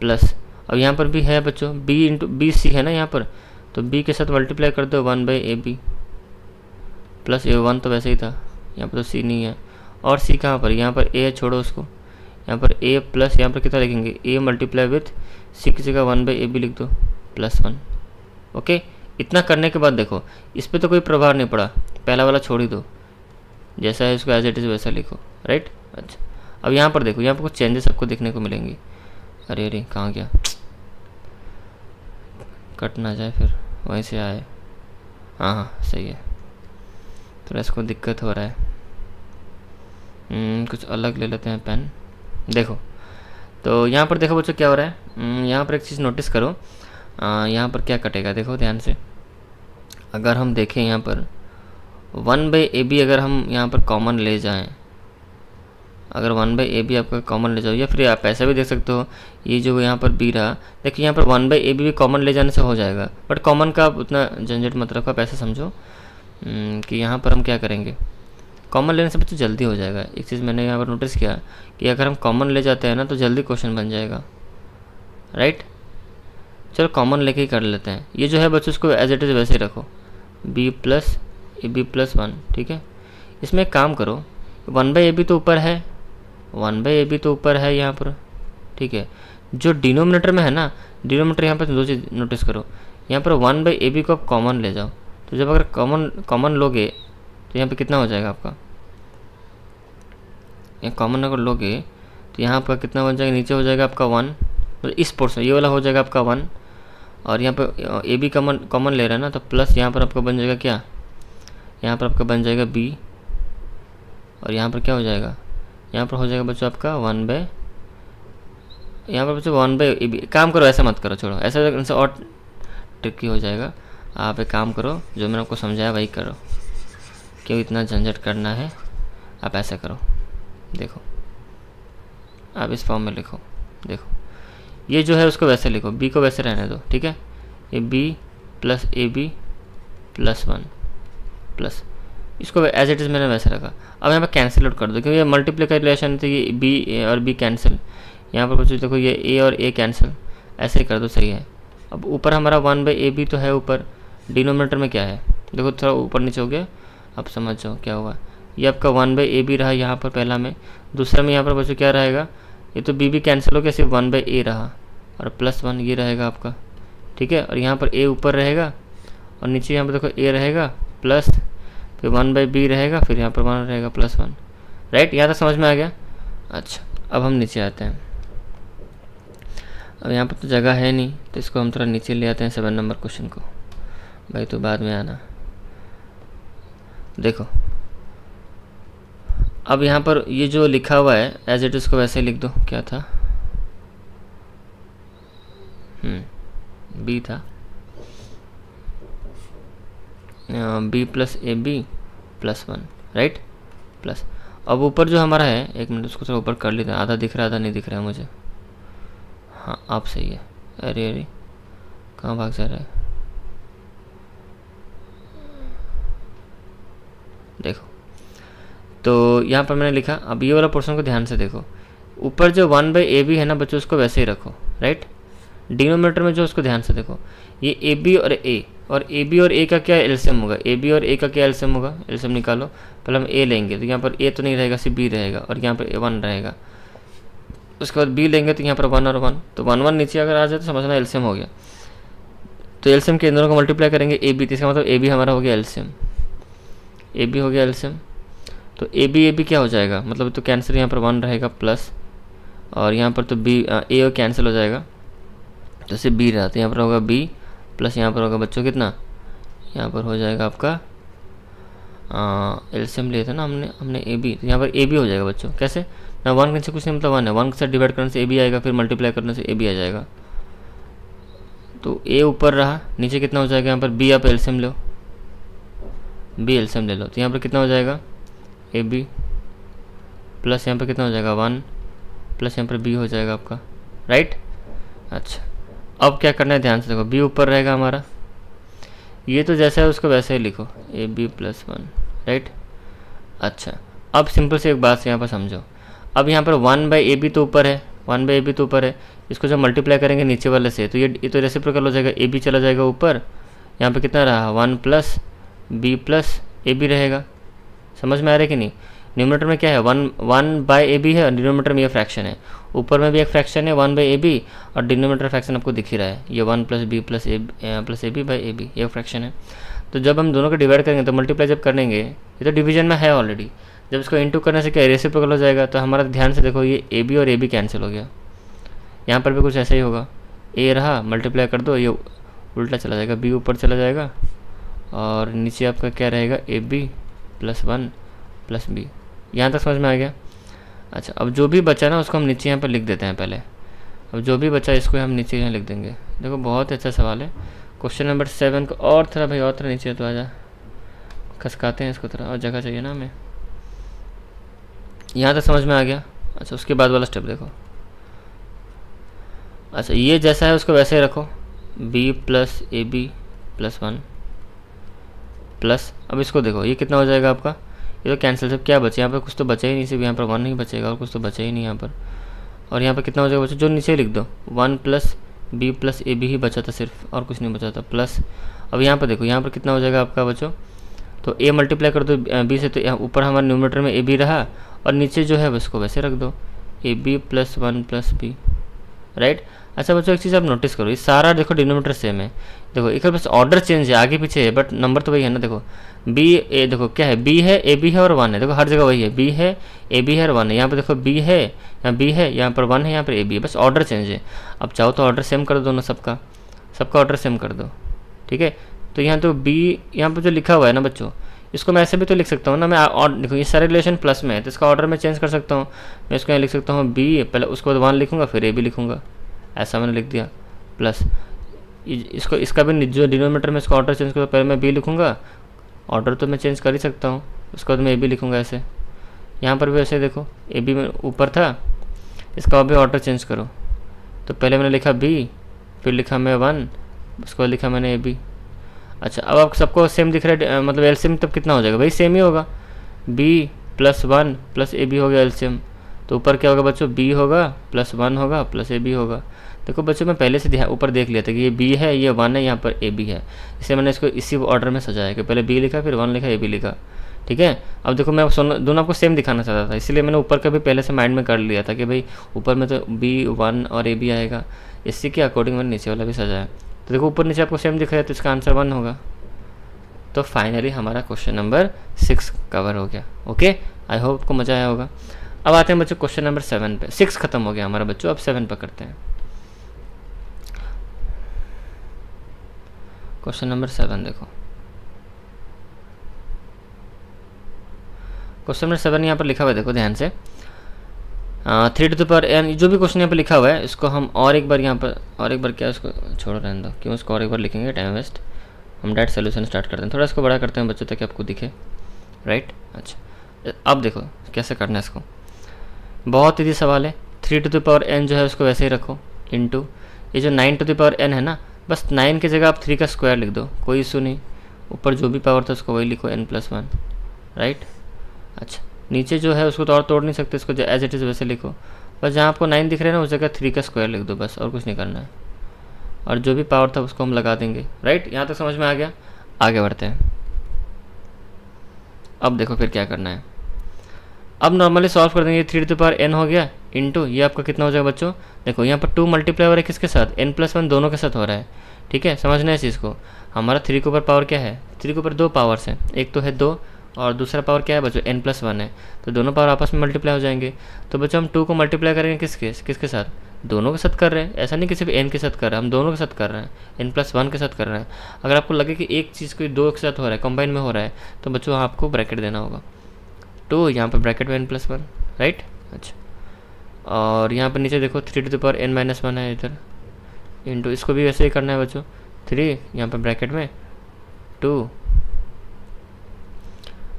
plus अब यहाँ पर भी है बच्चों बी इंटू बी सी है ना यहाँ पर? तो बी के साथ मल्टीप्लाई कर दो one by A B plus A one तो वैसे ही था। यहाँ पर तो सी नहीं है। और सी कहाँ पर? यहाँ पर ए है, छोड़ो उसको। यहाँ पर ए प्लस यहाँ पर कितना लिखेंगे? ए मल्टीप्लाई विथ सी की जगह वन बाई ए भी लिख दो। प्लस वन ओके इतना करने के बाद देखो, इस पर तो कोई प्रभाव नहीं पड़ा। पहला वाला छोड़ ही दो। जैसा है उसको एज इट इज़ वैसा लिखो। राइट अच्छा। अब यहाँ पर देखो, यहाँ पर कुछ चेंजेस आपको देखने को मिलेंगे। अरे अरे, कहाँ गया? कट ना जाए फिर। वहीं से आए हाँ हाँ सही है। थोड़ा इसको दिक्कत हो रहा है। हम्म, कुछ अलग ले लेते हैं पेन देखो तो यहाँ पर देखो बच्चों क्या हो रहा है। हम्म, यहाँ पर एक चीज़ नोटिस करो। यहाँ पर क्या कटेगा देखो ध्यान से। अगर हम देखें यहाँ पर वन बाई ए बी अगर हम यहाँ पर कॉमन ले जाएँ अगर वन बाई ए बी आपका कॉमन ले जाओ या फिर आप ऐसा भी देख सकते हो ये जो यहाँ पर बी रहा देखिए यहाँ पर वन बाई ए बी भी कॉमन ले जाने से हो जाएगा बट कॉमन का आप उतना झंझट मत रखो आप ऐसा समझो। कि यहाँ पर हम क्या करेंगे? कॉमन लेने से बच्चे जल्दी हो जाएगा। एक चीज़ मैंने यहाँ पर नोटिस किया कि अगर हम कॉमन ले जाते हैं ना तो जल्दी क्वेश्चन बन जाएगा। राइट चलो कॉमन लेके ही कर लेते हैं। ये जो है बच्चों उसको एज इट इज़ वैसे ही रखो। B plus A B plus one ठीक है? इसमें एक काम करो वन बाई ए बी तो ऊपर है वन बाई ए बी तो ऊपर है यहाँ पर, ठीक है? जो डिनोमिनेटर में है ना डिनोमिनेटर यहाँ पर दो चीज़ नोटिस करो। यहाँ पर वन बाई ए बी को आप कॉमन ले जाओ। तो जब अगर कॉमन कॉमन लोगे तो यहाँ पे कितना हो जाएगा आपका? यहाँ कॉमन अगर लोगे तो यहाँ आपका कितना बन जाएगा? नीचे हो जाएगा आपका वन मतलब इस पोर्सन ये वाला हो जाएगा आपका वन और यहाँ पर ए बी कॉमन कॉमन ले रहा है ना तो प्लस यहाँ पर आपका बन जाएगा क्या? यहाँ पर आपका बन जाएगा बी और यहाँ पर क्या हो जाएगा? यहाँ पर हो जाएगा बच्चों आपका वन बाय यहाँ पर बच्चों वन बाई काम करो, ऐसा मत करो, छोड़ो, ऐसा इनसे और ट्रिकी हो जाएगा आप एक काम करो, जो मैंने आपको समझाया वही करो। क्यों इतना झंझट करना है? आप ऐसा करो। देखो। आप इस फॉर्म में लिखो। देखो। ये जो है उसको वैसे लिखो। बी को वैसे रहने दो, ठीक है? ये B plus A B plus one plus इसको एज इट इज़ मैंने वैसे रखा। अब यहाँ पर कैंसिल आउट कर दो, क्योंकि ये मल्टीप्लिकेट रिलेशन थी, ये बी और बी कैंसिल यहाँ पर कुछ देखो, ये ए और ए कैंसिल ऐसे ही कर दो, सही है। अब ऊपर हमारा वन बाई ए बी तो है ऊपर। डिनोमीटर में क्या है? देखो, थोड़ा ऊपर नीचे हो गया। अब समझ जाओ क्या हुआ। ये आपका वन बाई ए बी रहा यहाँ पर पहला में। दूसरा में यहाँ पर बच्चों क्या रहेगा? ये तो बी बी कैंसिल हो गया, सिर्फ़ वन बाई ए रहा। और प्लस वन ये रहेगा आपका। ठीक है? और यहाँ पर ए ऊपर रहेगा। और नीचे यहाँ पर देखो ए रहेगा प्लस फिर वन बाई बी रहेगा, फिर यहाँ पर वन रहेगा प्लस वन राइट यहाँ तक समझ में आ गया? अच्छा अब हम नीचे आते हैं। अब यहाँ पर तो जगह है नहीं तो इसको हम थोड़ा नीचे ले आते हैं सेवन नंबर क्वेश्चन को। भाई तो बाद में आना। देखो। अब यहाँ पर ये जो लिखा हुआ है एज इट इसको वैसे लिख दो। क्या था? बी था। B plus A B plus one right plus अब ऊपर जो हमारा है, एक मिनट, उसको थोड़ा ऊपर कर लेते हैं। आधा दिख रहा है, आधा नहीं दिख रहा है मुझे। हाँ आप सही है। अरे अरे, कहाँ भाग जा रहा है? देखो। तो यहाँ पर मैंने लिखा, अब ये वाला पोर्शन को ध्यान से देखो। ऊपर जो वन बाई ए बी है ना बच्चों, उसको वैसे ही रखो राइट डिनोमीटर में जो उसको ध्यान से देखो। ये ए बी और ए और ए बी और ए का क्या एल्सियम होगा? ए बी और ए का क्या एल्सियम होगा? एल्सियम निकालो। पहले हम ए लेंगे तो यहाँ पर ए तो नहीं रहेगा, सिर्फ़ बी रहेगा, और यहाँ पर ए वन रहेगा। उसके बाद बी लेंगे तो यहाँ पर वन और वन तो वन वन नीचे अगर आ जाए तो समझना एल्सियम हो गया। तो एल्सियम के दोनों को मल्टीप्लाई करेंगे ए बी तो इसका मतलब ए बी हमारा हो गया एल्सियम ए बी हो गया एल्सियम तो ए बी ए बी क्या हो जाएगा? मतलब तो कैंसिल यहाँ पर वन रहेगा प्लस और यहाँ पर तो बी ए और कैंसिल हो जाएगा। तो सिर्फ़ बी रहा तो यहाँ पर होगा बी प्लस यहाँ पर होगा बच्चों कितना? यहाँ पर हो जाएगा आपका एल्सियम लिया था ना हमने हमने ए बी तो यहाँ पर ए बी हो जाएगा बच्चों। कैसे? ना वन से कुछ नहीं मतलब वन है। वन के साथ डिवाइड करने से ए बी आएगा, फिर मल्टीप्लाई करने से ए बी आ जाएगा। तो ए ऊपर रहा, नीचे कितना हो जाएगा? यहाँ पर बी आप एल्सियम लो। बी एल्सियम ले लो। तो यहाँ पर कितना हो जाएगा? ए बी प्लस यहाँ पर कितना हो जाएगा? वन प्लस यहाँ पर बी हो जाएगा आपका। राइट अच्छा। अब क्या करना है? ध्यान से देखो। बी ऊपर रहेगा हमारा। ये तो जैसा है, उसको वैसे ही लिखो। A B plus one right अच्छा। अब सिंपल से एक बात से यहाँ पर समझो। अब यहाँ पर वन बाई ए बी तो ऊपर है। वन बाई ए बी तो ऊपर है। इसको जब मल्टीप्लाई करेंगे नीचे वाले से तो ये ये तो रेसिप्रोकल हो जाएगा। ए बी चला जाएगा ऊपर। यहाँ पे कितना रहा? One plus B plus A B रहेगा। समझ में आ रहा है कि नहीं? न्यूमिनेटर में क्या है? One one by A B है और डिनोमीटर में ये फ्रैक्शन है। ऊपर में भी एक फ्रैक्शन है वन बाई ए बी और डिनोमीटर फ्रैक्शन आपको दिख ही रहा है। ये one plus B plus A plus A B by A B ये फ्रैक्शन है। तो जब हम दोनों को डिवाइड करेंगे तो मल्टीप्लाई जब करेंगे, ये तो डिवीज़न में है ऑलरेडी जब इसको इंटू करने से क्या रेसिप्रोकल हो जाएगा? तो हमारा ध्यान से देखो, ये ए बी और ए बी कैंसिल हो गया। यहाँ पर भी कुछ ऐसा ही होगा। ए रहा मल्टीप्लाई कर दो, ये उल्टा चला जाएगा। बी ऊपर चला जाएगा। और नीचे आपका क्या रहेगा? A B plus one plus B यहाँ तक समझ में आ गया? अच्छा अब जो भी बचा ना, उसको हम नीचे यहाँ पर लिख देते हैं पहले। अब जो भी बचा, इसको हम नीचे यहाँ लिख देंगे। देखो, बहुत अच्छा सवाल है। क्वेश्चन नंबर सेवन को और थोड़ा भाई, और थोड़ा नीचे तो आ खसकाते हैं इसको थोड़ा। और जगह चाहिए ना हमें। यहाँ तक समझ में आ गया? अच्छा उसके बाद वाला स्टेप देखो। अच्छा ये जैसा है, उसको वैसे ही रखो। B plus A B plus one plus. अब इसको देखो, ये कितना हो जाएगा आपका? ये तो कैंसिल सब क्या बचे? यहाँ पर कुछ तो बचा ही नहीं, सिर्फ़ यहाँ पर वन नहीं बचेगा और कुछ तो बचा ही नहीं यहाँ पर। और यहाँ पर कितना हो जाएगा बच्चा? जो नीचे लिख दो। One plus B plus A B ही बचा था सिर्फ़, और कुछ नहीं बचा था। प्लस अब यहाँ पर देखो, यहाँ पर कितना हो जाएगा आपका बच्चों? तो ए मल्टीप्लाई कर दो बी से तो ऊपर हमारे न्यूमीटर में ए बी रहा, और नीचे जो है उसको वैसे रख दो। A B plus one plus B right अच्छा बच्चों, एक चीज़ आप नोटिस करो, ये सारा देखो डिनोमीटर सेम है। देखो, एक बस ऑर्डर चेंज है, आगे पीछे है बट नंबर तो वही है ना, देखो। बी ए देखो, क्या है? बी है ए बी है और वन है। देखो, हर जगह वही है। बी है ए बी है और वन है। यहाँ पर देखो बी है, यहाँ बी है, यहाँ पर वन है, यहाँ पर ए बी है। बस ऑर्डर चेंज है। अब चाहो तो ऑर्डर सेम कर दो दोनों सबका। सबका ऑर्डर सेम कर दो। ठीक है? तो यहाँ तो बी यहाँ पर जो लिखा हुआ है ना बच्चों, इसको मैं ऐसे भी तो लिख सकता हूँ ना, मैं और देखो, ये सारे रिलेशन प्लस में है तो इसका ऑर्डर मैं चेंज कर सकता हूँ। मैं इसको यहाँ लिख सकता हूँ बी पहले उसके बाद वन लिखूँगा, फिर ए भी लिखूँगा। ऐसा मैंने लिख दिया। प्लस इसको, इसका भी जो डिनोमीटर में इसका ऑर्डर चेंज करो, पहले मैं बी लिखूँगा ऑर्डर तो मैं चेंज कर ही सकता हूँ, उसके बाद मैं ए बी लिखूँगा ऐसे। यहाँ पर भी ऐसे देखो ए बी में ऊपर था, इसका भी ऑर्डर चेंज करो। तो पहले मैंने लिखा बी फिर लिखा मैं वन उसके बाद लिखा मैंने ए बी अच्छा अब आप सबको सेम दिख रहा है मतलब एलसीएम तब कितना हो जाएगा? भाई सेम ही होगा। B plus one plus A B हो गया एलसीएम तो ऊपर क्या होगा बच्चों? बी होगा प्लस वन होगा प्लस ए बी होगा। देखो बच्चों, मैं पहले से ऊपर देख लिया था कि ये बी है, ये वन है, यहाँ पर ए बी है। इसलिए मैंने इसको इसी ऑर्डर में सजाया कि पहले बी लिखा, फिर वन लिखा ए बी लिखा। ठीक है? अब देखो, मैं दोनों आपको सेम दिखाना चाहता था, इसलिए मैंने ऊपर का भी पहले से माइंड में कर लिया था कि भाई, ऊपर में तो बी वन और ए बी आएगा। इसी के अकॉर्डिंग मैंने नीचे वाला भी सजाया। तो देखो, ऊपर नीचे आपको सेम दिख रहा है तो इसका आंसर वन होगा। तो फाइनली हमारा क्वेश्चन नंबर सिक्स कवर हो गया। ओके आई होप आपको मज़ा आया होगा। अब आते हैं बच्चों क्वेश्चन नंबर सेवन पे। सिक्स खत्म हो गया हमारा बच्चों, अब सेवन पर करते हैं। क्वेश्चन नंबर सेवन देखो। क्वेश्चन नंबर सेवन यहाँ पर लिखा हुआ है, देखो ध्यान से। Three to the power N जो भी क्वेश्चन यहाँ पर लिखा हुआ है, इसको हम और एक बार यहाँ पर, और एक बार क्या उसको छोड़ो रहने दो क्यों उसको और एक बार लिखेंगे? टाइम वेस्ट हम डायरेक्ट सोल्यूशन स्टार्ट करते हैं। थोड़ा इसको बड़ा करते हैं बच्चों ताकि आपको दिखे। राइट अच्छा। अब देखो, कैसे करना है इसको? बहुत ईजी सवाल है। Three to the power N जो है, उसको वैसे ही रखो। इंटू ये जो nine to the power N है ना बस नाइन की जगह आप थ्री का स्क्वायर लिख दो, कोई इशू नहीं। ऊपर जो भी पावर था उसको वही लिखो एन प्लस वन राइट अच्छा नीचे जो है उसको तो और तोड़ नहीं सकते, इसको एज इट इज़ वैसे लिखो। बस जहाँ आपको नाइन दिख रहे हैं ना, उस जगह थ्री का स्क्वायर लिख दो बस, और कुछ नहीं करना है। और जो भी पावर था उसको हम लगा देंगे राइट यहाँ तक समझ में आ गया? आगे बढ़ते हैं। अब देखो फिर क्या करना है। अब नॉर्मली सॉल्व कर देंगे थ्री टू पावर एन हो गया इंटू ये आपका कितना हो जाएगा बच्चों? देखो, यहाँ पर टू मल्टीप्लाई हो रहा है किसके साथ? एन प्लस वन दोनों के साथ हो रहा है, ठीक है? समझना है इस चीज़ को। हमारा थ्री के ऊपर पावर क्या है? थ्री के ऊपर दो पावर्स हैं, एक तो है दो और दूसरा पावर क्या है बच्चों? एन प्लस वन है। तो दोनों पावर आपस में मल्टीप्लाई हो जाएँगे। तो बच्चों, हम टू को मल्टीप्लाई करेंगे किसके? किसके साथ? दोनों के साथ कर रहे हैं। ऐसा नहीं कि सिर्फ़ एन के साथ कर रहे हैं, हम दोनों के साथ कर रहे हैं। एन प्लस वन के साथ कर रहे हैं। अगर आपको लगे कि एक चीज़ कोई दो के साथ हो रहा है कंबाइन में हो रहा है तो बच्चों, आपको ब्रैकेट देना होगा। टू यहाँ पर ब्रैकेट में एन प्लस वन राइट अच्छा। और यहाँ पर नीचे देखो three to the power N minus one है इधर। इंटू इसको भी वैसे ही करना है बच्चों। थ्री यहाँ पर ब्रैकेट में। टू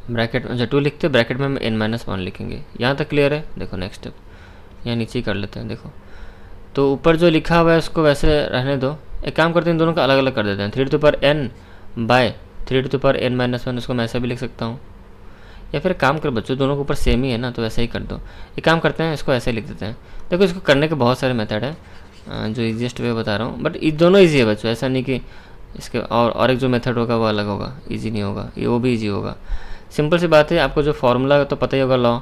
ब्रैकेट अच्छा टू लिखते ब्रैकेट में हम एन माइनस वन लिखेंगे। यहाँ तक क्लियर है? देखो नेक्स्ट स्टेप यहाँ नीचे ही कर लेते हैं, देखो। तो ऊपर जो लिखा हुआ है, उसको वैसे रहने दो। एक काम करते हैं दोनों का अलग अलग कर देते हैं। थ्री टू पर एन बाय थ्री टू पर एन माइनस वन उसको मैं ऐसा भी लिख सकता हूँ। या फिर काम कर, बच्चों दोनों के ऊपर सेम ही है ना तो वैसे ही कर दो। एक काम करते हैं, इसको ऐसे लिख देते हैं। देखो, इसको करने के बहुत सारे मेथड है जो ईजिएस्ट वे बता रहा हूँ बट दोनों ईजी है बच्चों, ऐसा नहीं कि इसके और और एक जो मेथड होगा, वो अलग होगा ईजी नहीं होगा, ये वो भी ईजी होगा। सिंपल सी बात है, आपको जो फॉर्मूला तो पता ही होगा लॉ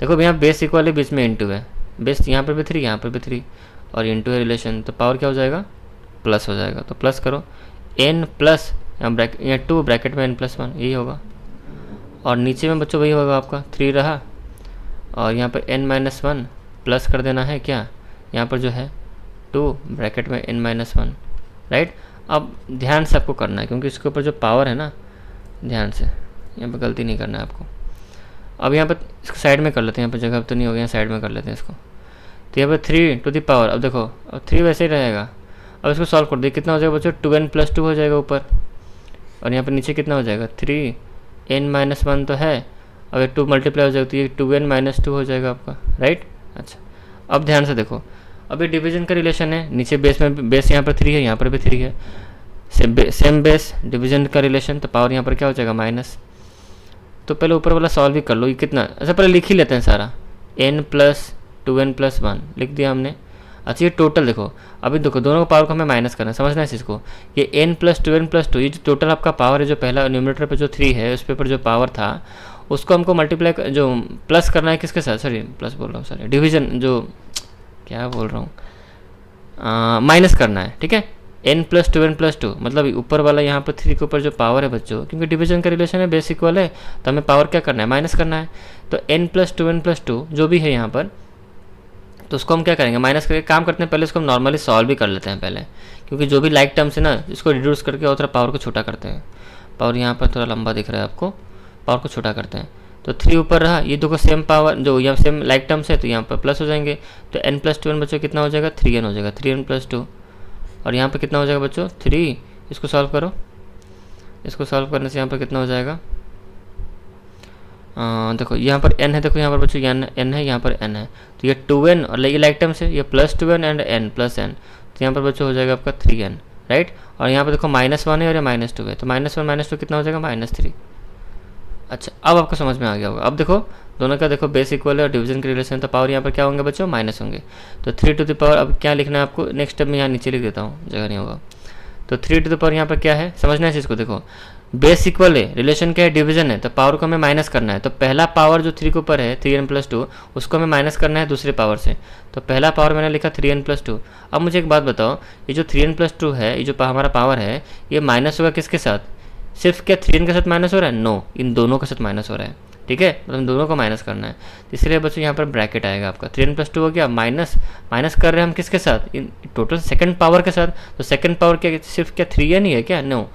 देखो यहाँ बेस इक्वल है, बीच में इंटू है। बेस यहाँ पर भी थ्री यहाँ पर भी थ्री और इंटू है रिलेशन तो पावर क्या हो जाएगा? प्लस हो जाएगा। तो प्लस करो। एन प्लस यहाँ ब्रैकेट यहाँ टू ब्रैकेट में एन प्लस वन यही होगा। और नीचे में बच्चों वही होगा आपका थ्री रहा। और यहाँ पर एन माइनस वन प्लस कर देना है क्या? यहाँ पर जो है टू ब्रैकेट में एन माइनस वन राइट अब ध्यान से आपको करना है, क्योंकि इसके ऊपर जो पावर है ना, ध्यान से, यहाँ पर गलती नहीं करना है आपको। अब यहाँ पर इसको साइड में कर लेते हैं, यहाँ पर जगह तो नहीं हो गया साइड में कर लेते हैं इसको। तो यहाँ पर थ्री टू दी पावर अब देखो, अब थ्री वैसे ही रहेगा। अब इसको सॉल्व कर दिए कितना हो जाएगा बच्चों? टू एन प्लस टू हो जाएगा ऊपर। और यहाँ पर नीचे कितना हो जाएगा? थ्री एन माइनस वन तो है। ये टू मल्टीप्लाई हो जाएगा तो टू एन माइनस टू हो जाएगा आपका राइट अच्छा अब ध्यान से देखो। ये डिवीज़न का रिलेशन है नीचे बेस में बेस यहाँ पर थ्री है यहाँ पर भी थ्री है। सेम बे, सेम बेस डिवीज़न का रिलेशन तो पावर यहाँ पर क्या हो जाएगा माइनस तो पहले ऊपर वाला सॉल्व ही कर लो ये कितना अच्छा पहले लिख ही लेते हैं सारा। N plus two N plus one लिख दिया हमने। अच्छा ये टोटल देखो। अभी देखो, दोनों का पावर को हमें माइनस करना है, समझना है इस चीज़ को। ये N plus two N plus two ये जो टोटल आपका पावर है, जो पहला न्यूमिनेटर पे जो थ्री है, उस पर जो पावर था, उसको हमको मल्टीप्लाई जो प्लस करना है किसके साथ? सॉरी प्लस बोल रहा हूँ सॉरी डिवीज़न जो, क्या बोल रहा हूँ? माइनस करना है, ठीक है? N plus two N plus two मतलब ऊपर वाला यहाँ पर थ्री के ऊपर जो पावर है बच्चों, क्योंकि डिवीज़न का रिलेशन है बेसिक वाले तो हमें पावर क्या करना है? माइनस करना है। तो N plus two N plus two जो भी है यहाँ पर तो उसको हम क्या करेंगे? माइनस करके काम करते हैं, पहले उसको हम नॉर्मली सॉल्व भी कर लेते हैं पहले। क्योंकि जो भी लाइक टर्म्स है ना, इसको रिड्यूस करके और थोड़ा पावर को छोटा करते हैं। पावर यहाँ पर थोड़ा लंबा दिख रहा है आपको। पावर को छोटा करते हैं। तो थ्री ऊपर रहा, ये देखो सेम पावर जो यहाँ सेम लाइक टर्म्स है तो यहाँ पर प्लस हो जाएँगे। तो एन प्लस टू एन बच्चों, कितना हो जाएगा? थ्री एन हो जाएगा। थ्री एन प्लस टू और यहाँ पर कितना हो जाएगा बच्चों? थ्री इसको सॉल्व करो। इसको सॉल्व करने से यहाँ पर कितना हो जाएगा? देखो, यहाँ पर एन है, देखो, यहाँ पर बच्चों एन एन है, यहाँ पर एन है। तो ये टू एन और ये लाइक टर्म्स है, ये plus two N and N plus N तो यहाँ पर बच्चों हो जाएगा आपका थ्री एन राइट और यहाँ पर देखो माइनस वन है और ये माइनस टू है। तो माइनस वन माइनस टू कितना हो जाएगा? माइनस थ्री अच्छा अब आपको समझ में आ गया होगा। अब देखो, दोनों का देखो बेस इक्वल है और डिवीज़न के रिलेशन तो पावर यहाँ पर क्या होंगे बच्चों? माइनस होंगे। तो थ्री टू द पावर अब क्या लिखना है आपको? नेक्स्ट स्टेप में यहाँ नीचे लिख देता हूँ, जगह नहीं होगा। तो थ्री टू द पावर यहाँ पर क्या है? समझना है इस चीज़ को, देखो। बेस इक्वल है रिलेशन क्या है डिवीज़न है तो पावर को हमें माइनस करना है। तो पहला पावर जो थ्री के ऊपर है थ्री एन प्लस टू उसको हमें माइनस करना है दूसरे पावर से। तो पहला पावर मैंने लिखा थ्री एन प्लस टू अब मुझे एक बात बताओ, ये जो थ्री एन प्लस टू है, ये जो हमारा पावर है, ये माइनस होगा किसके साथ? सिर्फ़ क्या थ्री एन के साथ माइनस हो रहा है? नो इन दोनों के साथ माइनस हो रहा है। ठीक है? मतलब दोनों को माइनस करना है। तो इसलिए बच्चों, यहाँ पर ब्रैकेट आएगा आपका। थ्री एन प्लस टू हो गया माइनस माइनस कर रहे हैं हम किसके साथ? इन टोटल सेकंड पावर के साथ। तो सेकंड पावर क्या सिर्फ़ क्या थ्री एन ही है क्या? नो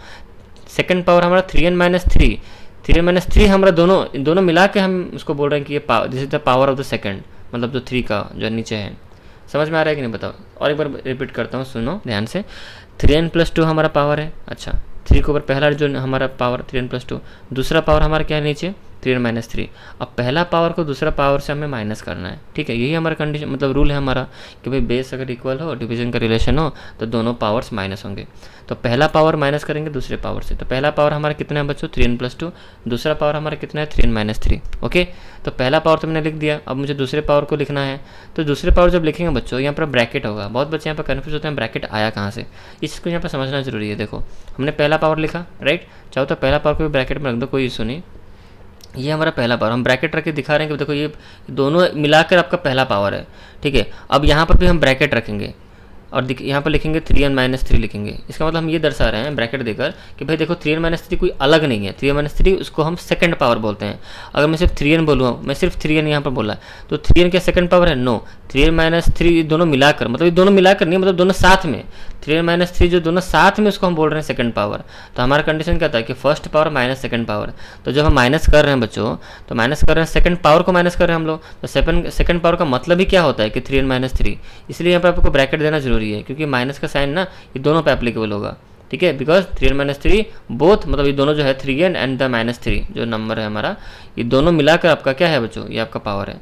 सेकंड पावर हमारा three N minus three three N minus three हमारा दोनों दोनों मिला के हम उसको बोल रहे हैं कि ये power this is the power of the second मतलब जो थ्री का, जो नीचे है। समझ में आ रहा है कि नहीं बताओ? और एक बार रिपीट करता हूँ, सुनो, ध्यान से। थ्री एन प्लस टू हमारा पावर है। अच्छा थ्री के ऊपर पहला जो हमारा power three N plus two दूसरा पावर हमारा क्या है नीचे? Three minus three. अब पहला पावर को दूसरा पावर से हमें माइनस करना है। ठीक है, यही हमारा कंडीशन मतलब रूल है हमारा कि भाई बेस अगर इक्वल हो डिवीज़न का रिलेशन हो तो दोनों पावर्स माइनस होंगे। तो पहला पावर माइनस करेंगे दूसरे पावर से। तो पहला पावर हमारा कितना है बच्चों? थ्री एन प्लस टू दूसरा पावर हमारा कितना है? Three N minus three okay तो पहला पावर तो मैंने लिख दिया। अब मुझे दूसरे पावर को लिखना है। तो दूसरे पावर जब लिखेंगे बच्चों, यहाँ पर ब्रैकेट होगा। बहुत बच्चे यहाँ पर कन्फ्यूज़ होते हैं ब्रैकेट आया कहाँ से? इसको यहाँ पर समझना ज़रूरी है, देखो। हमने पहला पावर लिखा राइट चाहो तो पहला पावर को भी ब्रैकेट में रख दो, कोई इशू नहीं। ये हमारा पहला पावर हम ब्रैकेट रख के दिखा रहे हैं कि देखो ये दोनों मिलाकर आपका पहला पावर है। ठीक है? अब यहाँ पर भी हम ब्रैकेट रखेंगे। और यहाँ पर लिखेंगे थ्री एन माइनस थ्री लिखेंगे। इसका मतलब हम ये दर्शा रहे हैं ब्रैकेट देकर, कि भाई देखो थ्री एन माइनस थ्री कोई अलग नहीं है। थ्री एन माइनस थ्री उसको हम सेकंड पावर बोलते हैं। अगर मैं सिर्फ़ थ्री एन बोलूँ, मैं सिर्फ़ थ्री एन यहाँ पर बोला तो थ्री एन क्या सेकंड पावर है? No three N minus three दोनों मिलाकर मतलब ये दोनों मिलाकर नहीं मतलब दोनों साथ में। थ्री एन माइनस थ्री जो दोनों साथ में उसको हम बोल रहे हैं सेकंड पावर तो हमारा कंडीशन क्या था कि first power minus second power तो जब हम माइनस कर रहे हैं बच्चों तो माइनस कर रहे हैं सेकंड पावर को माइनस कर रहे हैं हम लोग। तो सेकंड पावर का मतलब ही क्या होता है कि थ्री एन माइनस थ्री इसलिए यहाँ पर आपको ब्रैकेट देना ज़रूरी रही है, क्योंकि माइनस का साइन ना ये दोनों पे एप्लीकेबल होगा। ठीक है? Because three N minus three both मतलब ये दोनों जो है three N and the minus three जो नंबर है हमारा, ये दोनों मिलाकर आपका क्या है बच्चों? ये आपका पावर है।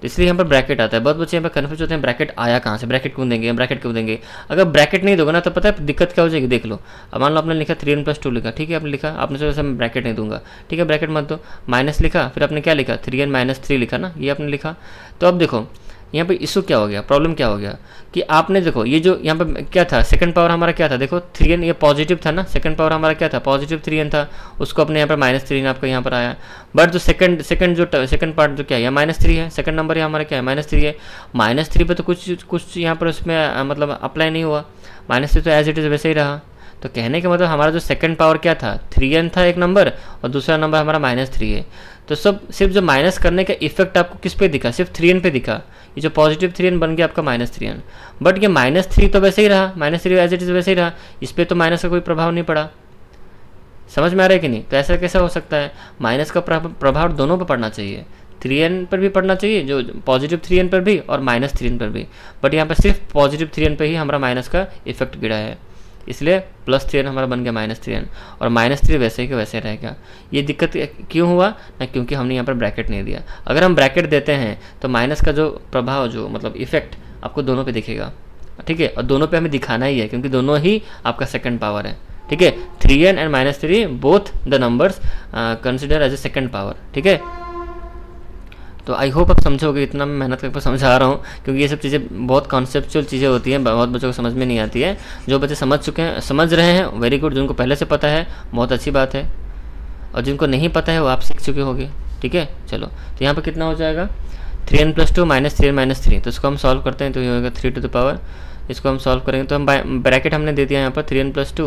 तो इसलिए यहाँ पर ब्रैकेट आता है। बहुत बच्चे यहाँ पर कन्फ्यूज़ होते हैं ब्रैकेट आया कहाँ से? ब्रैकेट क्यों देंगे? ब्रैकेट क्यों देंगे? अगर ब्रैकेट नहीं दोगे ना तो पता है दिक्कत क्या हो जाएगी? देख लो। अब मान लो आपने लिखा थ्री एन प्लस टू लिखा। ठीक है, आपने लिखा। आपने सोचा मैं ब्रैकेट नहीं दूँगा। ठीक है ब्रैकेट मत दो। माइनस लिखा, फिर आपने क्या लिखा? थ्री एन माइनस थ्री लिखा ना? ये आपने लिखा। तो अब देखो यहाँ पे इशू क्या हो गया? प्रॉब्लम क्या हो गया? कि आपने देखो, ये जो यहाँ पे क्या था? सेकंड पावर हमारा क्या था? देखो थ्री एन ये पॉजिटिव था ना? सेकंड पावर हमारा क्या था? पॉजिटिव थ्री एन था। उसको अपने यहाँ पर माइनस थ्री आपका यहाँ पर आया। बट जो सेकंड सेकंड जो सेकंड पार्ट जो क्या है? माइनस थ्री है। सेकंड नंबर यहाँ हमारा क्या है? माइनस थ्री है। माइनस थ्री पर तो कुछ कुछ यहाँ पर उसमें मतलब अप्लाई नहीं हुआ। माइनस थ्री तो एज इट इज़ वैसे ही रहा। तो कहने का मतलब हमारा जो सेकंड पावर क्या था? थ्री एन था एक नंबर और दूसरा नंबर हमारा माइनस थ्री है। तो सब, सिर्फ़ जो माइनस करने का इफ़ेक्ट आपको किस पे दिखा? सिर्फ़ थ्री एन पे दिखा। ये जो पॉजिटिव थ्री एन बन गया आपका माइनस थ्री एन बट ये माइनस थ्री तो वैसे ही रहा minus three as it is वैसे ही रहा, इस पर तो माइनस का कोई प्रभाव नहीं पड़ा। समझ में आ रहा है कि नहीं? तो ऐसा कैसे हो सकता है? माइनस का प्रभाव दोनों पर पड़ना चाहिए। थ्री एन पर भी पड़ना चाहिए, जो पॉजिटिव थ्री एन पर भी और माइनस थ्री एन पर भी। बट यहाँ पर सिर्फ़ पॉजिटिव थ्री एन पर ही हमारा माइनस का इफ़ेक्ट गिरा है। इसलिए प्लस थ्री एन हमारा बन गया माइनस थ्री एन और माइनस थ्री वैसे ही वैसे रहेगा। ये दिक्कत क्यों हुआ? ना क्योंकि हमने यहाँ पर ब्रैकेट नहीं दिया। अगर हम ब्रैकेट देते हैं तो माइनस का जो प्रभाव, जो मतलब इफ़ेक्ट आपको दोनों पे दिखेगा। ठीक है? और दोनों पे हमें दिखाना ही है, क्योंकि दोनों ही आपका सेकंड पावर है। ठीक है? Three N and minus three both the numbers consider as a second power ठीक है? तो आई होप आप समझोगे, इतना मैं मेहनत करके समझा रहा हूँ, क्योंकि ये सब चीज़ें बहुत कॉन्सेप्चुअल चीज़ें होती हैं, बहुत बच्चों को समझ में नहीं आती है। जो बच्चे समझ चुके हैं, समझ रहे हैं वेरी गुड जिनको पहले से पता है, बहुत अच्छी बात है। और जिनको नहीं पता है, वो आप सीख चुके होंगे, ठीक है? चलो तो यहाँ पर कितना हो जाएगा? Three N plus two minus three N minus three तो इसको हम सॉल्व करते हैं तो ये होगा थ्री टू द पावर इसको हम सॉल्व करेंगे तो हम ब्रैकेट हमने दे दिया यहाँ पर थ्री एन प्लस टू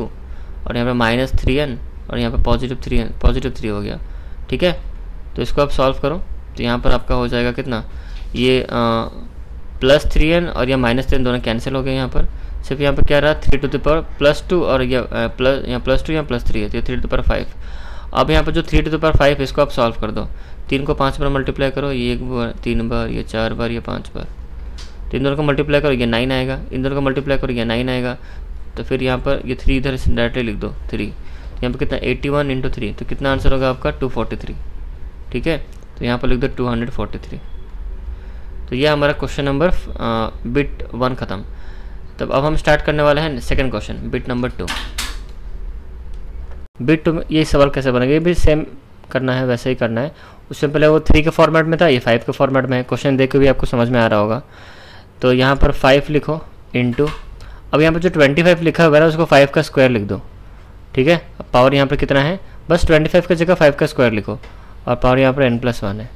और यहाँ पर माइनस थ्री एन और यहाँ पर positive three N positive three हो गया, ठीक है? तो इसको आप सॉल्व करो। तो यहाँ पर आपका हो जाएगा कितना? ये प्लस थ्री एन और या माइनस थ्री एन दोनों कैंसिल हो गए यहाँ पर। सिर्फ़ यहाँ पर क्या रहा? Three to the power plus two और या प्लस यहाँ प्लस टू या प्लस थ्री है तो थ्री टू पावर फाइव अब यहाँ पर जो थ्री टू द फाइव इसको आप सॉल्व कर दो। तीन को पाँच बार मल्टीप्लाई करो, ये एक बार, तीन बार, ये चार बार, ये पाँच बार। तो इन दोनों को मल्टीप्लाई करो, ये नाइन आएगा। इन दोनों को मल्टीप्लाई करो, ये नाइन आएगा। तो फिर यहाँ पर ये थ्री इधर से डायरेक्टली लिख दो थ्री यहाँ पर कितना? एट्टी वन इंटू थ्री तो कितना आंसर होगा आपका? टू फोर्टी थ्री ठीक है? तो यहाँ पर लिख दो टू हंड्रेड फोर्टी थ्री तो ये हमारा क्वेश्चन नंबर बिट वन ख़त्म। तब अब हम स्टार्ट करने वाले हैं second question bit number two bit two में ये सवाल कैसे बनेगा? ये भी सेम करना है, वैसे ही करना है। उससे पहले वो थ्री के फॉर्मेट में था, ये फाइव के फॉर्मेट में है। क्वेश्चन देख के भी आपको समझ में आ रहा होगा। तो यहाँ पर फाइव लिखो इंटू अब यहाँ पर जो ट्वेंटी फाइव लिखा हुआ है उसको फाइव का स्क्वायर लिख दो। ठीक है? पावर यहाँ पर कितना है? बस ट्वेंटी फाइव की जगह फाइव का स्क्वायर लिखो। और पावर यहाँ पर एन प्लस वन है।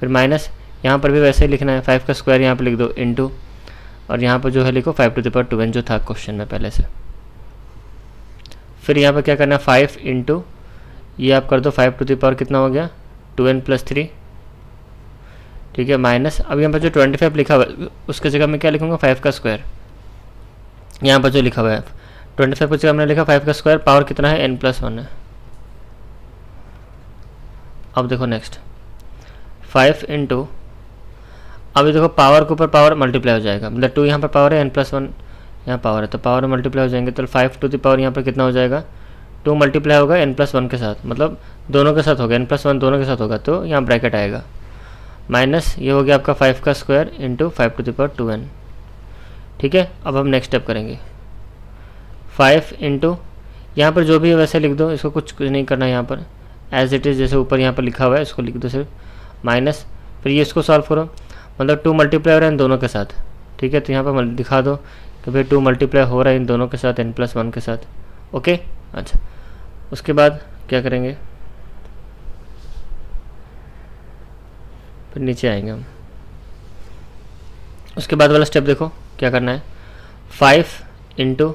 फिर माइनस यहाँ पर भी वैसे ही लिखना है। फाइव का स्क्वायर यहाँ पर लिख दो इंटू और यहाँ पर जो है लिखो five to the power two N जो था क्वेश्चन में पहले से। फिर यहाँ पर क्या करना है? फाइव इंटू ये आप कर दो फाइव टू द पावर कितना हो गया? टू एन प्लस थ्री ठीक है माइनस अब यहाँ पर जो ट्वेंटी फाइव लिखा हुआ है, उसके जगह मैं क्या लिखूँगा? फाइव का स्क्वायर यहाँ पर जो लिखा हुआ है ट्वेंटी फाइव की जगह मैंने लिखा फाइव का स्क्वायर पावर कितना है? एन प्लस वन है। अब देखो नेक्स्ट फाइव इंटू अभी देखो पावर के ऊपर पावर मल्टीप्लाई हो जाएगा। मतलब टू यहाँ पर पावर है एन प्लस वन यहाँ पावर है। तो पावर मल्टीप्लाई हो जाएँगे तो फाइव टू दी पावर यहाँ पर कितना हो जाएगा? टू मल्टीप्लाई होगा एन प्लस वन के साथ। मतलब दोनों के साथ होगा एन प्लस वन दोनों के साथ होगा तो यहाँ ब्रैकेट आएगा। माइनस ये हो गया आपका फाइव का square into five to the power two N ठीक है? अब हम नेक्स्ट स्टेप करेंगे। फाइव इंटू यहाँ पर जो भी है वैसे लिख दो, इसको कुछ कुछ नहीं करना है यहाँ पर। एज इट इज़ जैसे ऊपर यहाँ पर लिखा हुआ है, इसको लिख दो सिर्फ़। माइनस फिर ये इसको सॉल्व करो। मतलब टू मल्टीप्लाई हो रहा है इन दोनों के साथ। ठीक है तो यहाँ पर दिखा दो कि भाई टू मल्टीप्लाई हो रहा है इन दोनों के साथ एन प्लस वन के साथ। ओके अच्छा। उसके बाद क्या करेंगे? फिर नीचे आएँगे हम। उसके बाद वाला स्टेप देखो, क्या करना है? फाइव इंटू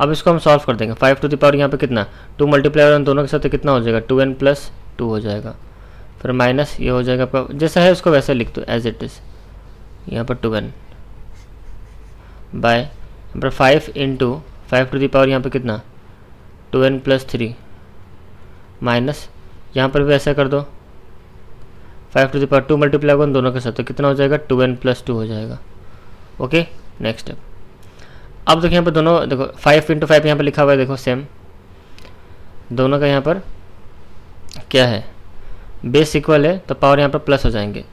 अब इसको हम सॉल्व कर देंगे। फाइव टू द पावर यहाँ पे कितना? टू मल्टीप्लाई दोनों के साथ कितना हो जाएगा? टू एन प्लस टू हो जाएगा। फिर माइनस ये हो जाएगा आपका जैसा है उसको वैसे लिख दो एज इट इज़ यहाँ पर टू एन बाय यहाँ पर five into five to the power यहाँ पर कितना? Two N plus three minus यहाँ पर भी ऐसा कर दो। Five to the power two multiply दोनों के साथ तो कितना हो जाएगा? टू एन प्लस टू हो जाएगा। ओके नेक्स्ट स्टेप अब देखो यहाँ पर दोनों, देखो फाइव इंटू फाइव यहाँ पर लिखा हुआ है, देखो सेम दोनों का यहाँ पर क्या है? बेस इक्वल है तो पावर यहाँ पर प्लस हो जाएँगे।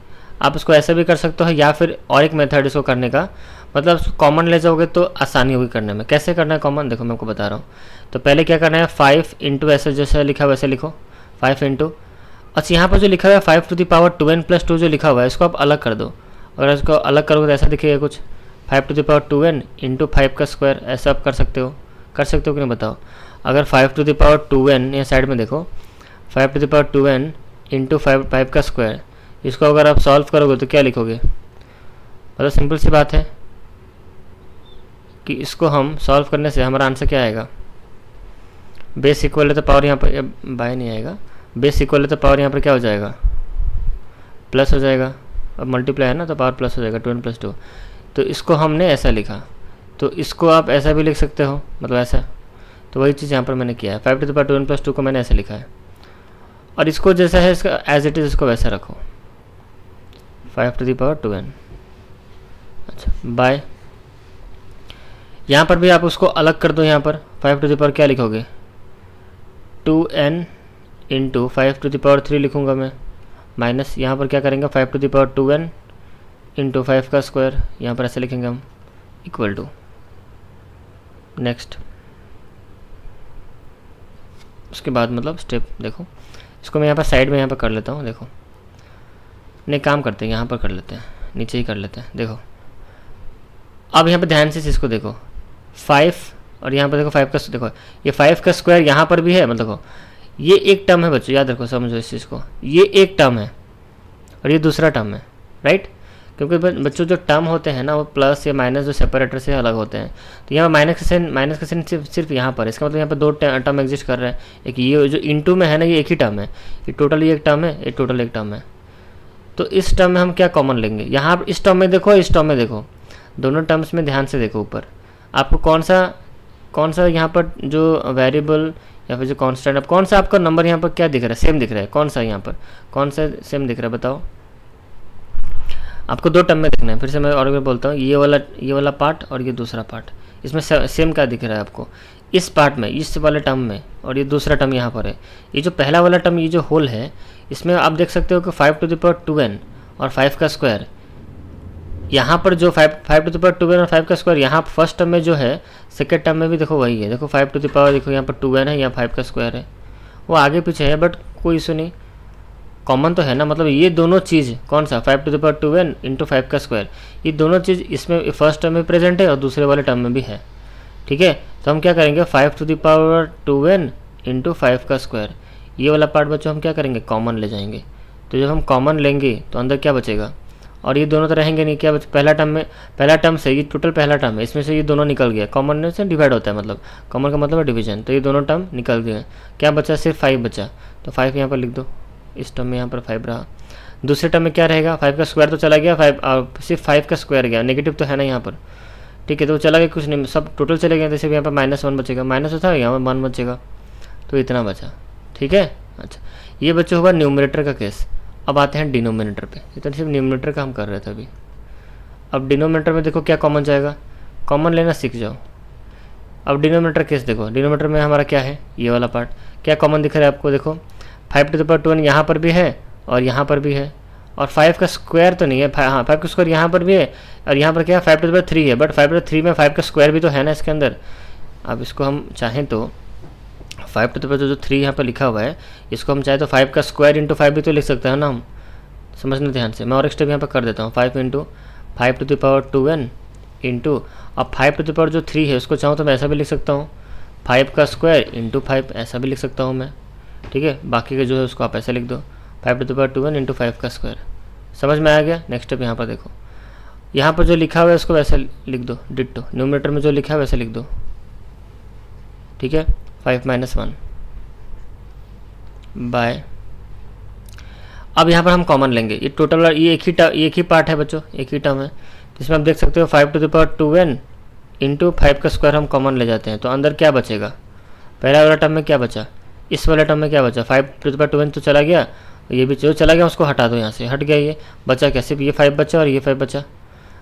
आप इसको ऐसे भी कर सकते हो या फिर और एक मेथड इसको करने का। मतलब कॉमन ले जाओगे तो आसानी होगी करने में। कैसे करना है कॉमन देखो, मैं आपको बता रहा हूँ। तो पहले क्या करना है? फाइव इंटू ऐसे जैसे लिखा वैसे लिखो। फाइव इंटू अच्छा यहाँ पर जो लिखा हुआ है five to the power two N plus two जो लिखा हुआ है, इसको आप अलग कर दो। अगर इसको अलग करोगे तो ऐसा दिखेगा कुछ। Five to the power two N into five का स्क्वायर ऐसा आप कर सकते हो। कर सकते हो कि नहीं बताओ? अगर five to the power two N यहाँ साइड में देखो five to the power two N into five five का स्क्वायर इसको अगर आप सॉल्व करोगे तो क्या लिखोगे? मतलब सिंपल सी बात है कि इसको हम सॉल्व करने से हमारा आंसर क्या आएगा? बेस इक्वल है तो पावर यहाँ पर बाय नहीं आएगा। बेस इक्वल है तो पावर यहाँ पर क्या हो जाएगा? प्लस हो जाएगा। अब मल्टीप्लाई है ना तो पावर प्लस हो जाएगा टू एन प्लस टू तो इसको हमने ऐसा लिखा। तो इसको आप ऐसा भी लिख सकते हो मतलब ऐसा। तो वही चीज़ यहाँ पर मैंने किया है। Five to the power two N plus two को मैंने ऐसे लिखा है। और इसको जैसा है, इसका एज इट इज़ इसको वैसा रखो। Five to the power two N अच्छा बाय यहाँ पर भी आप उसको अलग कर दो यहाँ पर। फाइव टू द पावर क्या लिखोगे? Two n into five to the power three लिखूँगा मैं। माइनस यहाँ पर क्या करेंगे? Five to the power two n into five का स्क्वायर यहाँ पर ऐसे लिखेंगे हम इक्वल टू नेक्स्ट उसके बाद मतलब स्टेप देखो. इसको मैं यहाँ पर साइड में यहाँ पर कर लेता हूँ, देखो. नहीं, काम करते हैं, यहाँ पर कर लेते हैं. नीचे ही कर लेते हैं, देखो. अब यहाँ पर ध्यान से इसको देखो. फाइव और यहाँ पर देखो फाइव का देखो. ये फाइव का स्क्वायर यहाँ पर भी है मतलब देखो. ये एक टर्म है बच्चों, याद रखो, समझो इस चीज़ को. ये एक टर्म है, और ये दूसरा टर्म है राइट क्योंकि बच्चों जो टर्म होते हैं ना, वो प्लस या माइनस जो सेपरेटर से अलग होते हैं। तो यहाँ माइनस का साइन माइनस का साइन सिर्फ़ सिर्फ़ यहाँ पर इसका मतलब यहाँ पर दो टर्म एग्जिस्ट कर रहे हैं। एक ये जो इंटू में है ना, ये एक ही टर्म है। ये टोटल एक टर्म है, ये टोटल एक टर्म है। तो इस टर्म में हम क्या कॉमन लेंगे? यहाँ इस टर्म में देखो, इस टर्म में देखो। दोनों टर्म्स में ध्यान से देखो ऊपर। आपको कौन सा कौन सा यहाँ पर जो वेरिएबल या फिर जो कॉन्स्टेंट कौन सा आपका नंबर यहाँ पर क्या दिख रहा है? सेम दिख रहा है। कौन सा यहाँ पर? कौन सा सेम दिख रहा है? बताओ। आपको दो टर्म में देखना है, फिर से मैं और भी बोलता हूँ, ये वाला ये वाला पार्ट और ये दूसरा पार्ट इसमें सेम क्या दिख रहा है आपको? इस पार्ट में, इस वाले टर्म में और ये दूसरा टर्म यहाँ पर है। ये जो पहला वाला टर्म ये जो होल है, इसमें आप देख सकते हो कि five to the power two n और फाइव का स्क्वायर यहाँ पर जो five five to the power two n और फाइव का स्क्वायर यहाँ फ़र्स्ट टर्म में जो है सेकेंड टर्म में भी देखो वही है। देखो फाइव टू दावर देखो यहाँ पर टू एन है या फाइव का स्क्वायर है। वो आगे पीछे है बट कोई इशू नहीं। कॉमन तो है ना? मतलब ये दोनों चीज़, कौन सा? Five to the power two n into five का स्क्वायर ये दोनों चीज़ इसमें फ़र्स्ट टर्म में प्रेजेंट है और दूसरे वाले टर्म में भी है। ठीक है? तो हम क्या करेंगे? Five to the power two n into five का स्क्वायर ये वाला पार्ट बच्चों, हम क्या करेंगे? कॉमन ले जाएँगे। तो जब हम कॉमन लेंगे तो अंदर क्या बचेगा? और ये दोनों तो रहेंगे नहीं, क्या पहला टर्म में, पहला टर्म से, ये टोटल पहला टर्म है। इसमें से ये दोनों निकल गया। कॉमन से डिवाइड होता है मतलब। कॉमन का मतलब है डिवीज़न तो ये दोनों टर्म निकल गए। क्या बचा? सिर्फ़ फाइव बचा। तो फाइव यहाँ पर लिख दो। इस टर्म में यहाँ पर फाइव रहा। दूसरे टर्म में क्या रहेगा? फाइव का स्क्वायर तो चला गया फाइव सिर्फ़ फाइव का स्क्वायर गया। नेगेटिव तो है ना यहाँ पर। ठीक है तो चला गया कुछ नहीं, सब टोटल चले गए, जैसे यहाँ पर माइनस वन बचेगा। माइनस था, यहाँ पर वन बचेगा। तो इतना बचा। ठीक है? अच्छा ये बच्चे होगा न्यूमिनेटर का केस अब आते हैं डिनोमिनेटर पे। इतना तो सिर्फ़ न्यूमरेटर का हम कर रहे थे अभी। अब डिनोमिनेटर में देखो क्या कॉमन जाएगा। कॉमन लेना सीख जाओ। अब डिनोमिनेटर केस देखो। डिनोमिनेटर में हमारा क्या है? ये वाला पार्ट क्या कॉमन दिख रहा है आपको? देखो। Five to the power two यहाँ पर भी है और यहाँ पर भी है। और फाइव का स्क्वायर तो नहीं है हाँ फाइव का स्क्वायर यहाँ पर भी है और यहाँ पर क्या है फाइव टू द थ्री है बट फाइव टू थ्री में फाइव का स्क्वायर भी तो है ना इसके अंदर। अब इसको हम चाहें तो फाइव टू द जो थ्री यहाँ पर लिखा हुआ है, इसको हम चाहें तो फाइव का स्क्वायर इंटू फाइव भी तो लिख सकते हैं ना हम। समझने ध्यान से, मैं और एक स्टेप यहाँ पर कर देता हूँ five into five to the power two n into अब फाइव टू द पावर जो थ्री है, उसको चाहूँ तो मैं ऐसा भी लिख सकता हूँ। फाइव का स्क्वायर इंटू फाइव ऐसा भी लिख सकता हूँ मैं। ठीक है? बाकी का जो है उसको आप ऐसे लिख दो। Five to the power two one into five का स्क्वायर समझ में आ गया? नेक्स्ट स्टेप यहाँ पर देखो। यहाँ पर जो लिखा हुआ है उसको वैसे लिख दो। डिट्टो न्यूमीटर में जो लिखा है वैसे लिख दो। ठीक है? फाइव माइनस वन बाय अब यहाँ पर हम कॉमन लेंगे। ये टोटल ये एक ही टर्म एक ही पार्ट है बच्चों, एक ही टर्म है। जिसमें आप देख सकते हो five to the power two n into five का स्क्वायर हम कॉमन ले जाते हैं। तो अंदर क्या बचेगा? पहला वाला टर्म में क्या बचा? इस वाले टर्म में क्या बचा? फाइव टू द टू तो चला गया, ये भी जो चला गया उसको हटा दो यहाँ से, हट गया ये। बचा क्या सिर्फ़ ये फाइव बचा और ये फाइव बचा।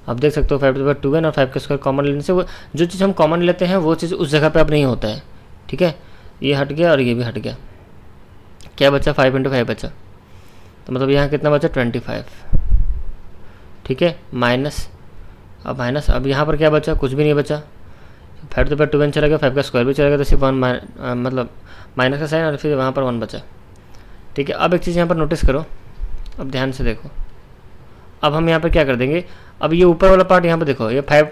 आप देख सकते हो five to power two n और फाइव का स्क्वायर कॉमन लेने से वो जो चीज़ हम कॉमन लेते हैं, वो चीज़ उस जगह पे अब नहीं होता है। ठीक है? ये हट गया और ये भी हट गया। क्या बचा? फाइव इंटू फाइव बचा। तो मतलब यहाँ कितना बचा? ट्वेंटी फाइव ठीक है? माइनस अब माइनस अब यहाँ पर क्या बचा? कुछ भी नहीं बचा। Five to power two n चला गया फाइव का स्क्वायर भी चला गया तो सिर्फ़ वन मतलब माइनस का साइन और फिर वहाँ पर वन बचा। ठीक है, अब एक चीज़ यहाँ पर नोटिस करो। अब ध्यान से देखो। अब हम यहाँ पर क्या कर देंगे? अब ये ऊपर वाला पार्ट यहाँ पर देखो, ये five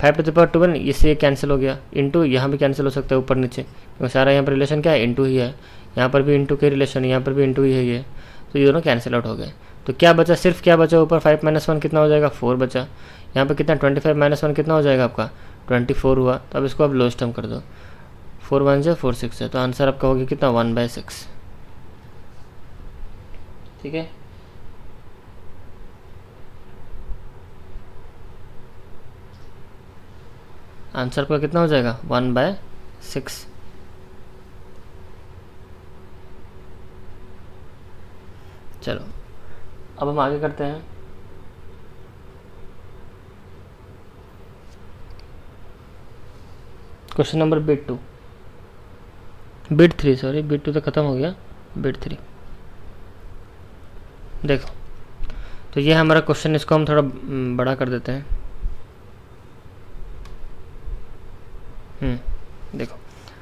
five to the power two one इससे कैंसिल हो गया। इंटू यहाँ भी कैंसिल हो सकता है ऊपर नीचे, क्योंकि सारा यहाँ पर रिलेशन क्या है? इंटू ही है। यहाँ पर भी इंटू के रिलेशन यहाँ पर भी इंटू ही है ये। तो ये दोनों कैंसिल आउट हो गए। तो क्या बचा? सिर्फ़ क्या बचा ऊपर? फाइव माइनस वन कितना हो जाएगा? फोर बचा। यहाँ पर कितना? ट्वेंटी फाइव माइनस वन कितना हो जाएगा आपका? ट्वेंटी फोर हुआ। तो अब इसको अब लोस्ट टर्म कर दो। फोर वन से फोर सिक्स है तो आंसर आपका होगी कितना? One by six. ठीक है? आंसर पर कितना हो जाएगा? One by six. चलो, अब हम आगे करते हैं। Question number bit two. Bit three sorry bit two तो ख़त्म हो गया। बिट थ्री देखो। तो ये हमारा क्वेश्चन इसको हम थोड़ा बड़ा कर देते हैं। हम्म देखो।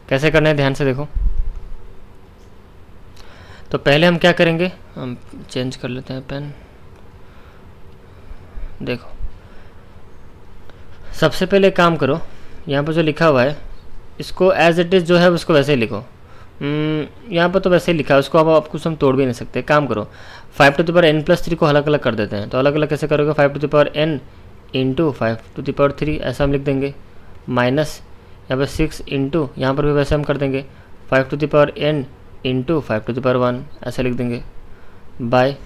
कैसे करना है ध्यान से देखो। तो पहले हम क्या करेंगे? हम चेंज कर लेते हैं पेन देखो। सबसे पहले काम करो। यहाँ पर जो लिखा हुआ है इसको एज इट इज़ जो है उसको वैसे ही लिखो। हम्म, यहाँ पर तो वैसे ही लिखा है, उसको अब आप कुछ हम तोड़ भी नहीं सकते। काम करो five to the power n plus three को अलग अलग कर देते हैं। तो अलग अलग कैसे करोगे? Five to the power n into five to the power three ऐसा हम लिख देंगे। माइनस यहाँ पर सिक्स इंटू यहाँ पर भी वैसे हम कर देंगे। Five to the power n into five to the power one ऐसा लिख देंगे। बाय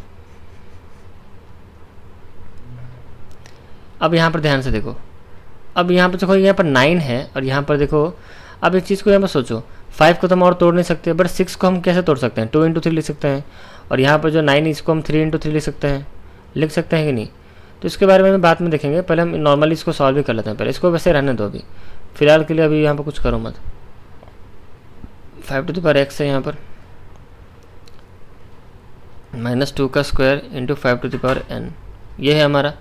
अब यहाँ पर ध्यान से देखो। अब यहाँ पर देखो, यहाँ पर नाइन है, और यहाँ पर देखो अब एक चीज़ को यहाँ पर सोचो। फाइव को तो हम और तोड़ नहीं सकते बट सिक्स को हम कैसे तोड़ सकते हैं? टू इंटू थ्री लिख सकते हैं। और यहाँ पर जो नाइन इसको हम थ्री इंटू थ्री लिख सकते हैं। लिख सकते हैं कि नहीं? तो इसके बारे में बाद में देखेंगे। पहले हम नॉर्मली इसको सॉल्व भी कर लेते हैं। पहले इसको वैसे रहने दो अभी। फ़िलहाल के लिए अभी यहाँ पर कुछ करो मत। फाइव टू दावर एक्स है यहाँ पर। माइनस टू का square into five to the power n ये है हमारा।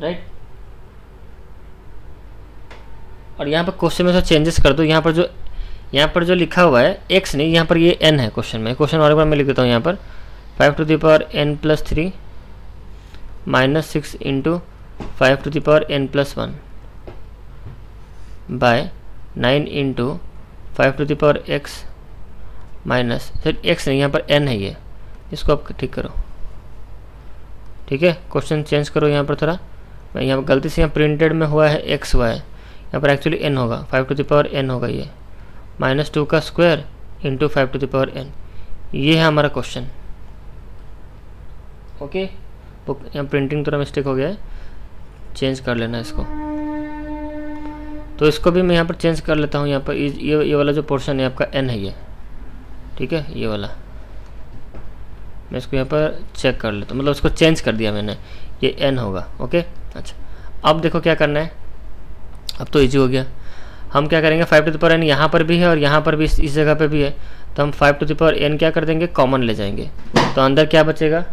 राइट और यहाँ पर क्वेश्चन में चेंजेस कर दो। यहाँ पर जो, यहाँ पर जो लिखा हुआ है एक्स नहीं, यहाँ पर ये एन है क्वेश्चन में। क्वेश्चन और एक बार मैं लिख देता हूँ यहाँ पर। Five to the power n plus three minus six into five to the power n plus one by nine into five to the power x minus sir x नहीं, यहाँ पर एन है ये। इसको आप ठीक करो। ठीक है? क्वेश्चन चेंज करो यहाँ पर थोड़ा। मैं यहाँ पर गलती से यहाँ प्रिंटेड में हुआ है एक्स हुआ है। यहाँ पर एक्चुअली एन होगा। Five to the power n होगा ये। माइनस टू का square into five to the power n ये है हमारा क्वेश्चन ओके बुक यहाँ प्रिंटिंग थोड़ा मिस्टेक हो गया है। चेंज कर लेना इसको। तो इसको भी मैं यहाँ पर चेंज कर लेता हूँ। यहाँ पर ये ये वाला जो पोर्शन है आपका एन है ये। ठीक है? ये वाला। मैं इसको यहाँ पर चेक कर लेता हूँ। मतलब उसको चेंज कर दिया मैंने। ये एन होगा। ओके अच्छा। अब देखो क्या करना है। अब तो ईजी हो गया। हम क्या करेंगे फाइव टू दावर एन यहाँ पर भी है और यहाँ पर भी इस, जगह पर भी है। तो हम फाइव टू दावर एन क्या कर देंगे कॉमन ले जाएँगे। तो अंदर क्या बचेगा?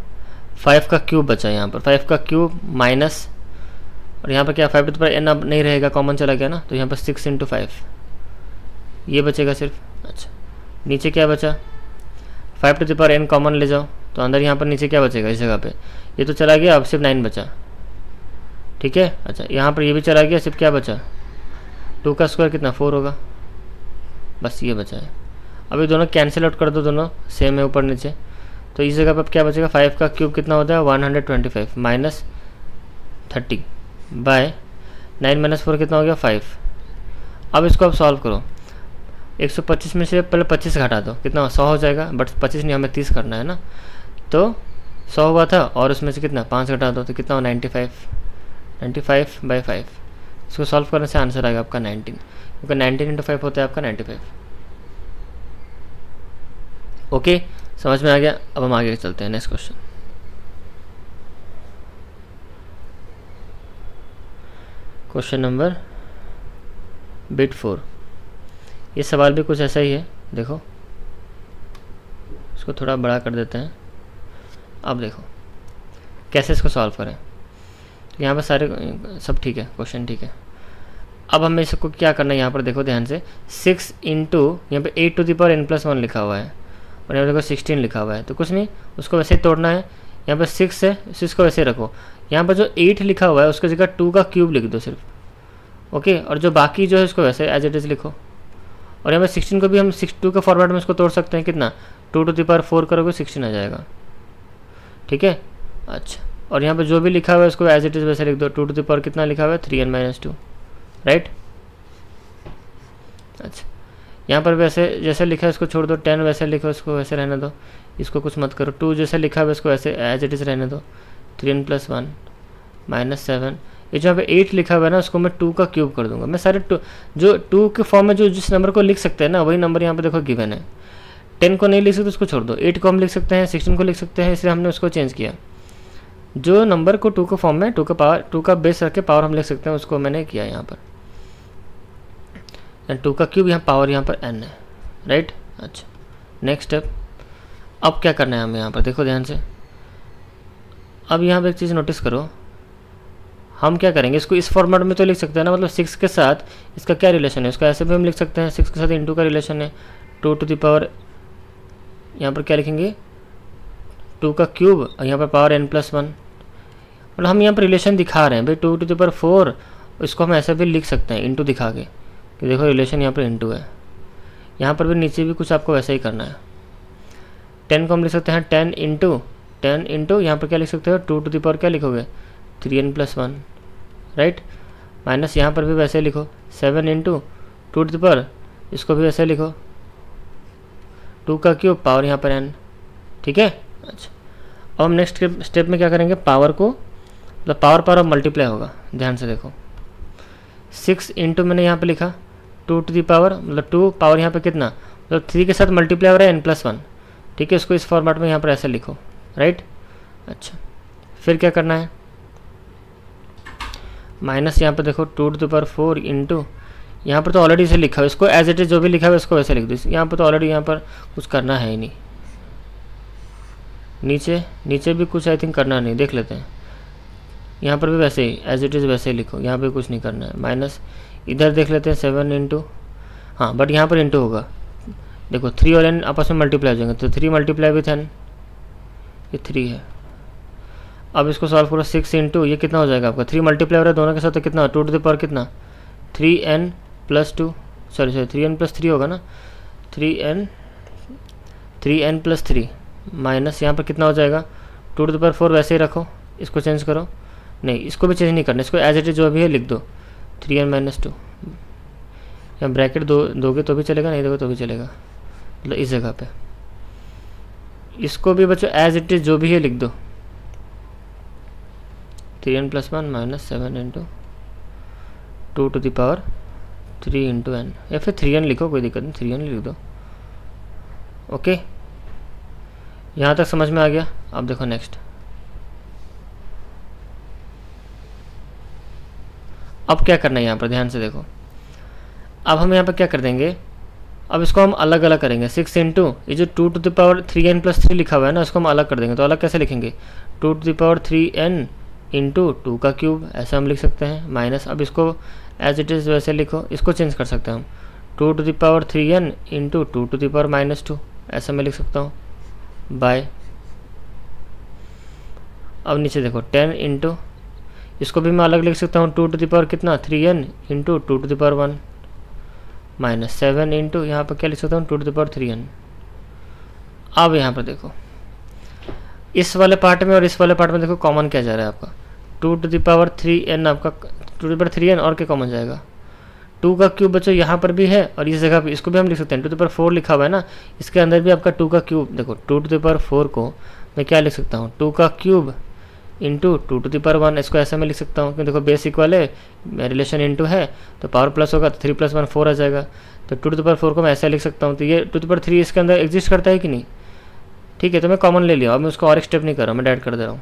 फाइव का क्यूब बचा यहाँ पर। फाइव का क्यूब माइनस और यहाँ पर क्या फाइव टू दावर एन अब नहीं रहेगा कॉमन चला गया ना? तो यहाँ पर सिक्स इंटू फाइव ये बचेगा सिर्फ़। अच्छा। नीचे क्या बचा? Five to the power n common ले जाओ। तो अंदर यहाँ पर नीचे क्या बचेगा इस जगह पे। ये तो चला गया अब सिर्फ़ नाइन बचा। ठीक है? अच्छा यहाँ पर ये भी चला गया, सिर्फ़ क्या बचा? टू का स्क्वायर कितना? फोर होगा। बस ये बचा है। अब ये दोनों कैंसिल आउट कर दो दोनों सेम है ऊपर नीचे। तो इस जगह पर क्या बचेगा? फाइव का क्यूब कितना होता है? One hundred twenty five minus thirty by nine minus four कितना हो गया? फाइव अब इसको आप सॉल्व करो। 125 में से पहले 25 घटा दो। कितना सौ हो जाएगा बट 25 नहीं, हमें 30 करना है ना? तो सौ हुआ था, और उसमें से कितना? पाँच घटा दो तो कितना हो? 95 95 फाइव बाई फाइव इसको सॉल्व करने से आंसर आएगा आपका 19 क्योंकि 19 इंटू फाइव होता है आपका 95 ओके समझ में आ गया? अब हम आगे चलते हैं next question question number bit four ये सवाल भी कुछ ऐसा ही है, देखो. इसको थोड़ा बड़ा कर देते हैं. अब देखो, कैसे इसको सॉल्व करें? तो यहाँ पर सारे, सब ठीक है क्वेश्चन ठीक है। अब हमें इसको क्या करना है? यहाँ पर देखो ध्यान से। सिक्स इंटू यहाँ पर eight to the power n plus one लिखा हुआ है। और यहाँ पर देखो सिक्सटीन लिखा हुआ है। तो कुछ नहीं, उसको वैसे ही तोड़ना है। यहाँ पर सिक्स है सिक्स को वैसे रखो। यहाँ पर जो एट लिखा हुआ है, उसकी जगह टू का क्यूब लिख दो सिर्फ़। ओके और जो बाकी जो है, उसको वैसे एज इट इज़ लिखो। और यहाँ पर सिक्सटीन को भी हम सिक्स टू के फॉर्मेट में इसको तोड़ सकते हैं। कितना? Two to the power four करोगे सिक्सटीन आ जाएगा। ठीक है? अच्छा। और यहाँ पर जो भी लिखा हुआ है, उसको एज इट इज़ वैसे लिख दो। टू टू द पावर कितना लिखा हुआ है? Three n minus two right अच्छा। यहाँ पर वैसे, जैसे लिखा है, उसको छोड़ दो। टेन वैसे लिखो, उसको वैसे रहने दो। इसको कुछ मत करो। टू जैसे लिखा हुआ है, उसको ऐसे एज इट इज़ रहने दो। Three n plus one minus seven ये जो यहाँ पे एट लिखा हुआ है ना, उसको मैं टू का क्यूब कर दूँगा। मैं सारे टू जो टू के फॉर्म में जो जिस नंबर को लिख सकते हैं ना, वही नंबर यहाँ पे देखो गिवन है। टेन को नहीं लिख सकते, उसको छोड़ दो। एट को हम लिख सकते हैं सिक्सटीन को लिख सकते हैं, इसलिए हमने उसको चेंज किया। जो नंबर को टू के फॉर्म में टू का पावर टू का बेस रख के पावर हम लिख सकते हैं, उसको मैंने किया यहाँ पर। एंड टू का क्यूब यहाँ पावर यहाँ पर एन है राइट अच्छा नेक्स्ट स्टेप अब क्या करना है हमें यहाँ पर? देखो ध्यान से। अब यहाँ पर एक चीज़ नोटिस करो। हम क्या करेंगे, इसको इस फॉर्मेट में तो लिख सकते हैं ना मतलब सिक्स के साथ इसका क्या रिलेशन है? उसका ऐसे भी हम लिख सकते हैं सिक्स के साथ इंटू का रिलेशन है। टू टू दावर यहाँ पर क्या लिखेंगे? टू का क्यूब और यहाँ पर पावर एन प्लस वन मतलब हम यहाँ पर रिलेशन दिखा रहे हैं। भाई टू टू दावर फोर इसको हम ऐसे भी लिख सकते हैं इंटू दिखा के। कि देखो रिलेशन यहाँ पर इंटू है। यहाँ पर भी नीचे भी कुछ आपको वैसा ही करना है। टेन को हम लिख सकते हैं टेन इंटू टेन इंटू यहाँ पर क्या लिख सकते हो? टू टू दावर क्या लिखोगे? Three n plus one right minus यहाँ पर भी वैसे लिखो। Seven into two to the power इसको भी वैसे लिखो। टू का क्यूब पावर यहाँ पर एन ठीक है? अच्छा। अब हम नेक्स्ट स्टेप में क्या करेंगे? पावर को मतलब पावर पावर अब मल्टीप्लाई होगा, ध्यान से देखो। सिक्स इंटू मैंने यहाँ पे लिखा टू टू दी पावर मतलब टू पावर यहाँ पे कितना? मतलब थ्री के साथ मल्टीप्लाई हो रहा है एन प्लस वन ठीक है, इसको इस फॉर्मेट में यहाँ पर ऐसे लिखो राइट अच्छा फिर क्या करना है? माइनस यहाँ पर देखो two to power four into यहाँ पर तो ऑलरेडी इसे लिखा हुआ इसको एज इट इज़ जो भी लिखा हुआ है, इसको वैसे लिख दो। यहाँ पर तो ऑलरेडी यहाँ पर कुछ करना है ही नहीं। नीचे नीचे भी कुछ आई थिंक करना नहीं, देख लेते हैं। यहाँ पर भी वैसे ही एज इट इज़ वैसे ही लिखो, यहाँ पे कुछ नहीं करना है। माइनस इधर देख लेते हैं सेवन इंटू हाँ बट यहाँ पर इंटू होगा। देखो थ्री और एन आपस में मल्टीप्लाई हो जाएँगे तो थ्री मल्टीप्लाई विथ एन ये थ्री है। अब इसको सॉल्व करो सिक्स इंटू ये कितना हो जाएगा आपका? थ्री मल्टीप्लाई हो रहा है दोनों के साथ तो कितना? टू टू द पावर कितना? Three n plus two sorry sorry three n plus three होगा ना? Three n three n plus three minus यहाँ पर कितना हो जाएगा? Two to the power four वैसे ही रखो, इसको चेंज करो। नहीं, इसको भी चेंज नहीं करना, इसको एज इट इज़ जो भी है, लिख दो। थ्री एन माइनस टू या ब्रैकेट दो, दोगे तो भी चलेगा, नहीं दोगे तो भी चलेगा। मतलब इस जगह पे। इसको भी बच्चों एज इट इज़ जो भी है, लिख दो। Three n plus one minus seven into two to the power three into n या फिर थ्री एन लिखो, कोई दिक्कत नहीं थ्री एन लिख दो। ओके यहाँ तक समझ में आ गया? अब देखो नेक्स्ट अब क्या करना है यहाँ पर? ध्यान से देखो। अब हम यहाँ पर क्या कर देंगे? अब इसको हम अलग अलग करेंगे। सिक्स इंटू ये जो two to the power three n plus three लिखा हुआ है ना उसको हम अलग कर देंगे। तो अलग कैसे लिखेंगे? Two to the power three n into two का क्यूब ऐसा हम लिख सकते हैं माइनस अब इसको एज इट इज़ वैसे लिखो। इसको चेंज कर सकते हैं हम। Two to the power three n into two to the power minus two ऐसा मैं लिख सकता हूँ। बाय अब नीचे देखो टेन इंटू इसको भी मैं अलग लिख सकता हूँ टू टू द पावर कितना? Three n into two to the power one minus seven into यहाँ पर क्या लिख सकता हूँ? Two to the power three n अब यहाँ पर देखो। इस वाले पार्ट में और इस वाले पार्ट में देखो कॉमन क्या जा रहा है आपका? Two to the power three n आपका two to power three n और क्या कॉमन जाएगा? टू का क्यूब बच्चों यहाँ पर भी है और इस जगह पे इसको भी हम लिख सकते हैं। टू द पावर फोर लिखा हुआ है ना? इसके अंदर भी आपका टू का क्यूब देखो two to the power four को मैं क्या लिख सकता हूँ? टू का cube into two to the power one इसको ऐसा मैं लिख सकता हूँ क्योंकि देखो बेस इक्वल है रिलेशन इंटू है तो पावर प्लस होगा तो थ्री प्लस वन फोर आ जाएगा। तो टू टू दावर फोर को मैं ऐसा लिख सकता हूँ तो ये टू दावर थ्री इसके अंदर एग्जिस्ट करता है कि नहीं? ठीक है तो मैं कॉमन ले लिया, अब मैं उसको और एक स्टेप नहीं कर रहा हूँ मैं डाइट कर दे रहा हूँ।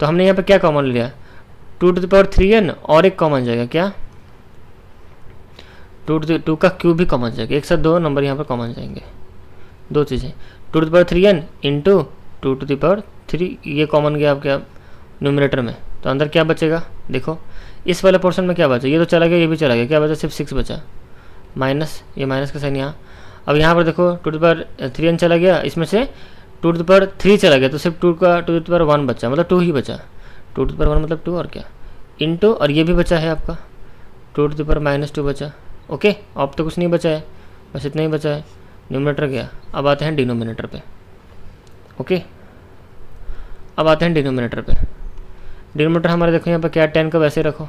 तो हमने यहाँ पर क्या कॉमन लिया? Two to the power three n और एक कॉमन जाएगा, क्या? टू टू टू का क्यूब भी कॉमन जाएगा, एक साथ दो नंबर यहाँ पर कॉमन जाएँगे। दो चीज़ें two to the power three n into two to the power three ये कॉमन गया आपके अब न्यूमिनेटर में। तो अंदर क्या बचेगा? देखो, इस वाले पोर्शन में क्या बचा? ये तो चला गया, ये भी चला गया। क्या बचा? सिर्फ़ सिक्स बचा। माइनस ये माइनस का साइन यहाँ। अब यहाँ पर देखो two to power three n चला गया। इसमें से टू टू पावर थ्री चला गया। तो सिर्फ़ टू का टू टू पावर वन बचा। मतलब टू ही बचा। टू टू पावर वन मतलब टू और क्या? इंटू और ये भी बचा है आपका। Two to power minus two बचा। ओके अब तो कुछ नहीं बचा है। बस इतना ही बचा है। न्यूमिनेटर गया। अब आते हैं डिनोमिनेटर पे। ओके अब आते हैं डिनोमिनेटर पे। डिनोमिनेटर हमारे देखो यहाँ पर क्या टेन का वैसे रखो।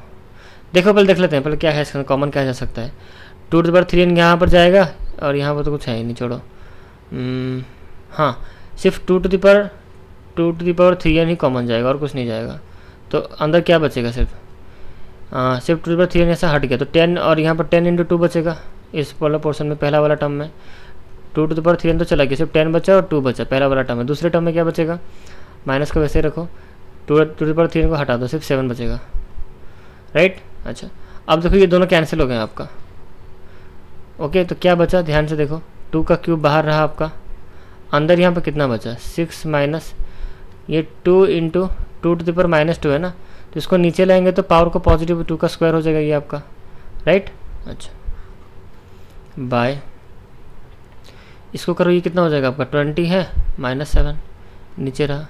देखो पहले देख लेते हैं पहले क्या है इसका कॉमन क्या जा सकता है। Two to power three n यहाँ पर जाएगा और यहाँ पर तो कुछ है ही नहीं छोड़ो। हम्म, हाँ सिर्फ़ two to the power two to the power three n he common जाएगा और कुछ नहीं जाएगा। तो अंदर क्या बचेगा सिर्फ़? हाँ सिर्फ़ टू दावर थ्री एन ऐसा हट गया तो टेन और यहाँ पर टेन इंटू टू बचेगा। इस वाला पोर्सन में पहला वाला टर्म में। Two to the power three n तो चला गया सिर्फ़ टेन बचा और टू बचा पहला वाला टर्म है दूसरे टर्म में क्या बचेगा? माइनस को वैसे रखो। टू टू दावर थ्री को हटा दो, सिर्फ़ सेवन बचेगा। राइट अच्छा। अब देखो, ये दोनों कैंसिल हो गए आपका। ओके तो क्या बचा? ध्यान से देखो। टू का क्यूब बाहर रहा आपका। अंदर यहाँ पर कितना बचा? सिक्स माइनस ये टू इंटू टू टू पर माइनस टू है ना? तो इसको नीचे लाएँगे तो पावर को पॉजिटिव टू का स्क्वायर हो जाएगा ये आपका। राइट अच्छा। बाय इसको करो, ये कितना हो जाएगा आपका? ट्वेंटी है? माइनस सेवन नीचे रहा।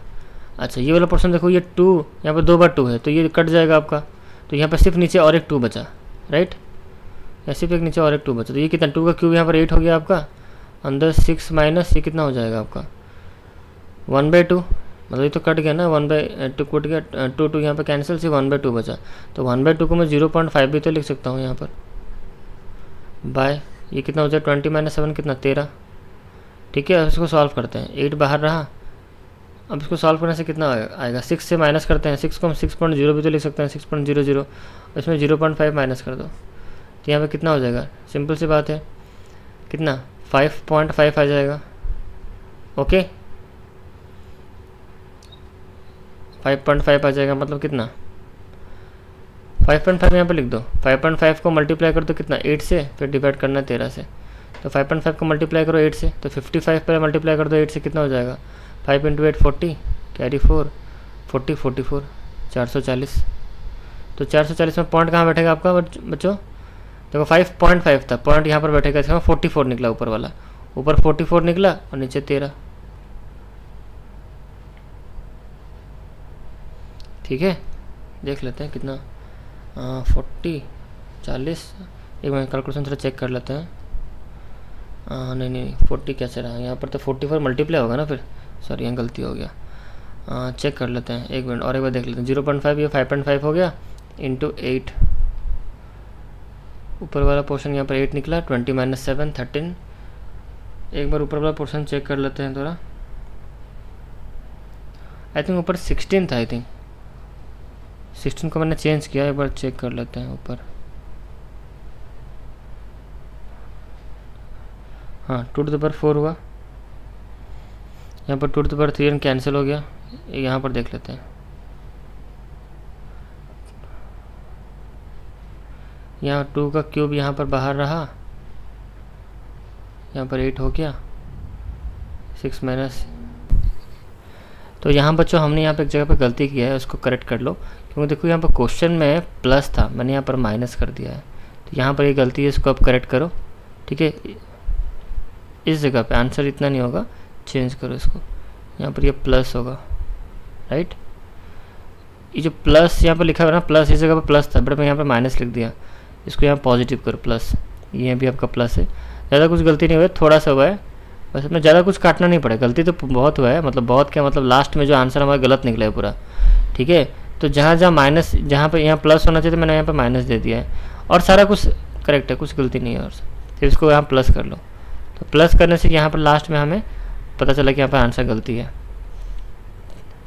अच्छा ये वाला पोर्सन देखो, ये टू यहाँ पर दो बार टू है तो ये कट जाएगा आपका। तो यहाँ पर सिर्फ़ नीचे और एक टू बचा राइट या सिर्फ़ एक नीचे और एक टू बचा। तो ये कितना टू का क्यूब यहाँ पर एट हो गया आपका, अंदर सिक्स माइनस ये कितना हो जाएगा आपका? वन बाई टू मतलब ये तो कट गया ना वन बाई टू कट गया टू टू यहाँ पर कैंसिल से वन बाई टू बचा। तो वन बाई टू को मैं ज़ीरो पॉइंट फाइव भी तो लिख सकता हूँ यहाँ पर। बाय ये कितना हो जाए ट्वेंटी माइनस सेवन कितना, तेरह। ठीक है इसको सॉल्व करते हैं। एट बाहर रहा अब इसको सॉल्व करने से कितना आएगा? सिक्स से माइनस करते हैं। सिक्स को हम सिक्स पॉइंट ज़ीरो भी तो लिख सकते हैं। सिक्स पॉइंट ज़ीरो ज़ीरो इसमें ज़ीरो पॉइंट फाइव माइनस कर दो। तो यहाँ पे कितना हो जाएगा? सिंपल सी बात है। कितना? फाइव पॉइंट फाइव आ जाएगा। ओके फाइव पॉइंट फाइव आ जाएगा। मतलब कितना? फाइव पॉइंट फाइव यहाँ पर लिख दो। फाइव पॉइंट फाइव को मल्टीप्लाई कर दो कितना? एट से। फिर डिवाइड करना है तेरह से। तो फाइव पॉइंट फाइव को मल्टीप्लाई करो एट से। तो फिफ्टी फाइव पर मल्टीप्लाई कर दो एट से। कितना हो जाएगा? Five into eight forty carry four forty forty four चार सौ चालीस। तो चार सौ चालीस में पॉइंट कहाँ बैठेगा आपका बच्चों? देखो फाइव पॉइंट फाइव था पॉइंट यहाँ पर बैठेगा इसका फोर्टी फोर निकला ऊपर वाला। ऊपर फोर्टी फोर निकला और नीचे तेरह। ठीक है? देख लेते हैं कितना फोर्टी चालीस। एक मिनट कैलकुलेशन थोड़ा चेक कर लेते हैं। आ, नहीं नहीं फोर्टी कैसे रहा? यहाँ पर तो फोर्टी फोर मल्टीप्लाई होगा ना फिर। सॉरी यहाँ गलती हो गया। आ, चेक कर लेते हैं एक मिनट और एक बार देख लेते हैं। ज़ीरो पॉइंट फाइव ये फाइव पॉइंट फाइव हो गया? इंटू एट ऊपर वाला पोर्शन यहाँ पर एट निकला ट्वेंटी माइनस सेवन थर्टीन एक बार ऊपर वाला पोर्शन चेक कर लेते हैं थोड़ा। आई थिंक ऊपर सिक्सटीन था आई थिंक सिक्सटीन को मैंने चेंज किया एक बार चेक कर लेते हैं ऊपर। हाँ टू टू पर फोर हुआ। यहाँ पर टू टू पर थ्री कैंसिल हो गया। यहाँ पर देख लेते हैं। यहाँ टू का क्यूब यहाँ पर बाहर रहा। यहाँ पर एट हो गया। सिक्स माइनस तो यहाँ बच्चों हमने यहाँ पर एक जगह पर गलती किया है, उसको करेक्ट कर लो। क्योंकि देखो यहाँ पर क्वेश्चन में प्लस था, मैंने यहाँ पर माइनस कर दिया है। तो यहाँ पर ये यह गलती है, इसको अब करेक्ट करो। ठीक है? इस जगह पे आंसर इतना नहीं होगा। चेंज करो इसको। यहाँ पर ये प्लस होगा। राइट ये जो प्लस यहाँ पर लिखा हुआ ना प्लस इस जगह पर प्लस था बट मैं यहाँ पर माइनस लिख दिया। इसको यहाँ पॉजिटिव करो प्लस ये भी आपका प्लस है। ज़्यादा कुछ गलती नहीं हुआ थोड़ा सा हुआ है। बस इसमें ज़्यादा कुछ काटना नहीं पड़े। गलती तो बहुत हुआ है मतलब बहुत क्या मतलब लास्ट में जो आंसर हमारा गलत निकला है पूरा। ठीक है? तो जहाँ जहाँ माइनस जहाँ पर यहाँ प्लस होना चाहिए तो मैंने यहाँ पर माइनस दे दिया है। और सारा कुछ करेक्ट है, कुछ गलती नहीं है और फिर इसको यहाँ प्लस कर लो। तो प्लस करने से यहाँ पर लास्ट में हमें पता चला कि यहाँ पर आंसर गलती है।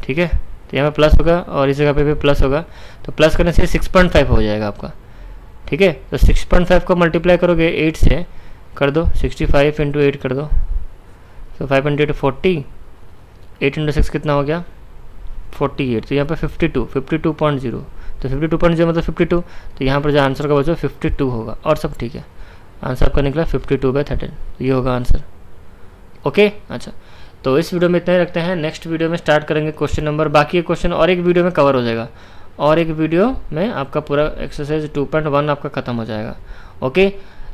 ठीक है? तो यहाँ पर प्लस होगा और इस जगह पे भी प्लस होगा। तो प्लस करने से सिक्स पॉइंट फाइव हो जाएगा आपका। ठीक है? तो सिक्स पॉइंट फाइव को मल्टीप्लाई करोगे एट से, कर दो। सिक्सटी फाइव इंटू एट कर दो। तो five hundred forty eight into six कितना हो गया? फोर्टी एट तो यहाँ टू पॉइंट ज़ीरो तो फिफ्टी टू पॉइंट ज़ीरो मतलब फिफ्टी टू तो यहाँ पर जो आंसर का बचो फिफ्टी टू होगा। और सब ठीक है। आंसर आपका निकला फिफ्टी टू बाई थर्टीन ये होगा आंसर ओके अच्छा। तो इस वीडियो में इतना ही रखते हैं। नेक्स्ट वीडियो में स्टार्ट करेंगे क्वेश्चन नंबर बाकी क्वेश्चन और एक वीडियो में कवर हो जाएगा। और एक वीडियो में आपका पूरा एक्सरसाइज टू पॉइंट वन आपका खत्म हो जाएगा। ओके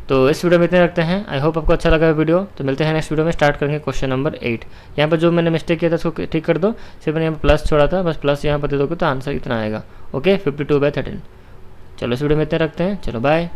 तो इस वीडियो में इतने रखते हैं। आई होप आपको अच्छा लगा वीडियो तो मिलते हैं नेक्स्ट वीडियो में। स्टार्ट करेंगे क्वेश्चन नंबर एट यहाँ पर जो मैंने मिस्टेक किया था, उसको ठीक कर दो। सिर्फ़ मैंने यहाँ पर प्लस छोड़ा था। बस प्लस यहाँ पर दे दोगे तो आंसर इतना आएगा। Okay fifty two by thirteen चलो इस वीडियो में इतने रखते हैं। चलो बाय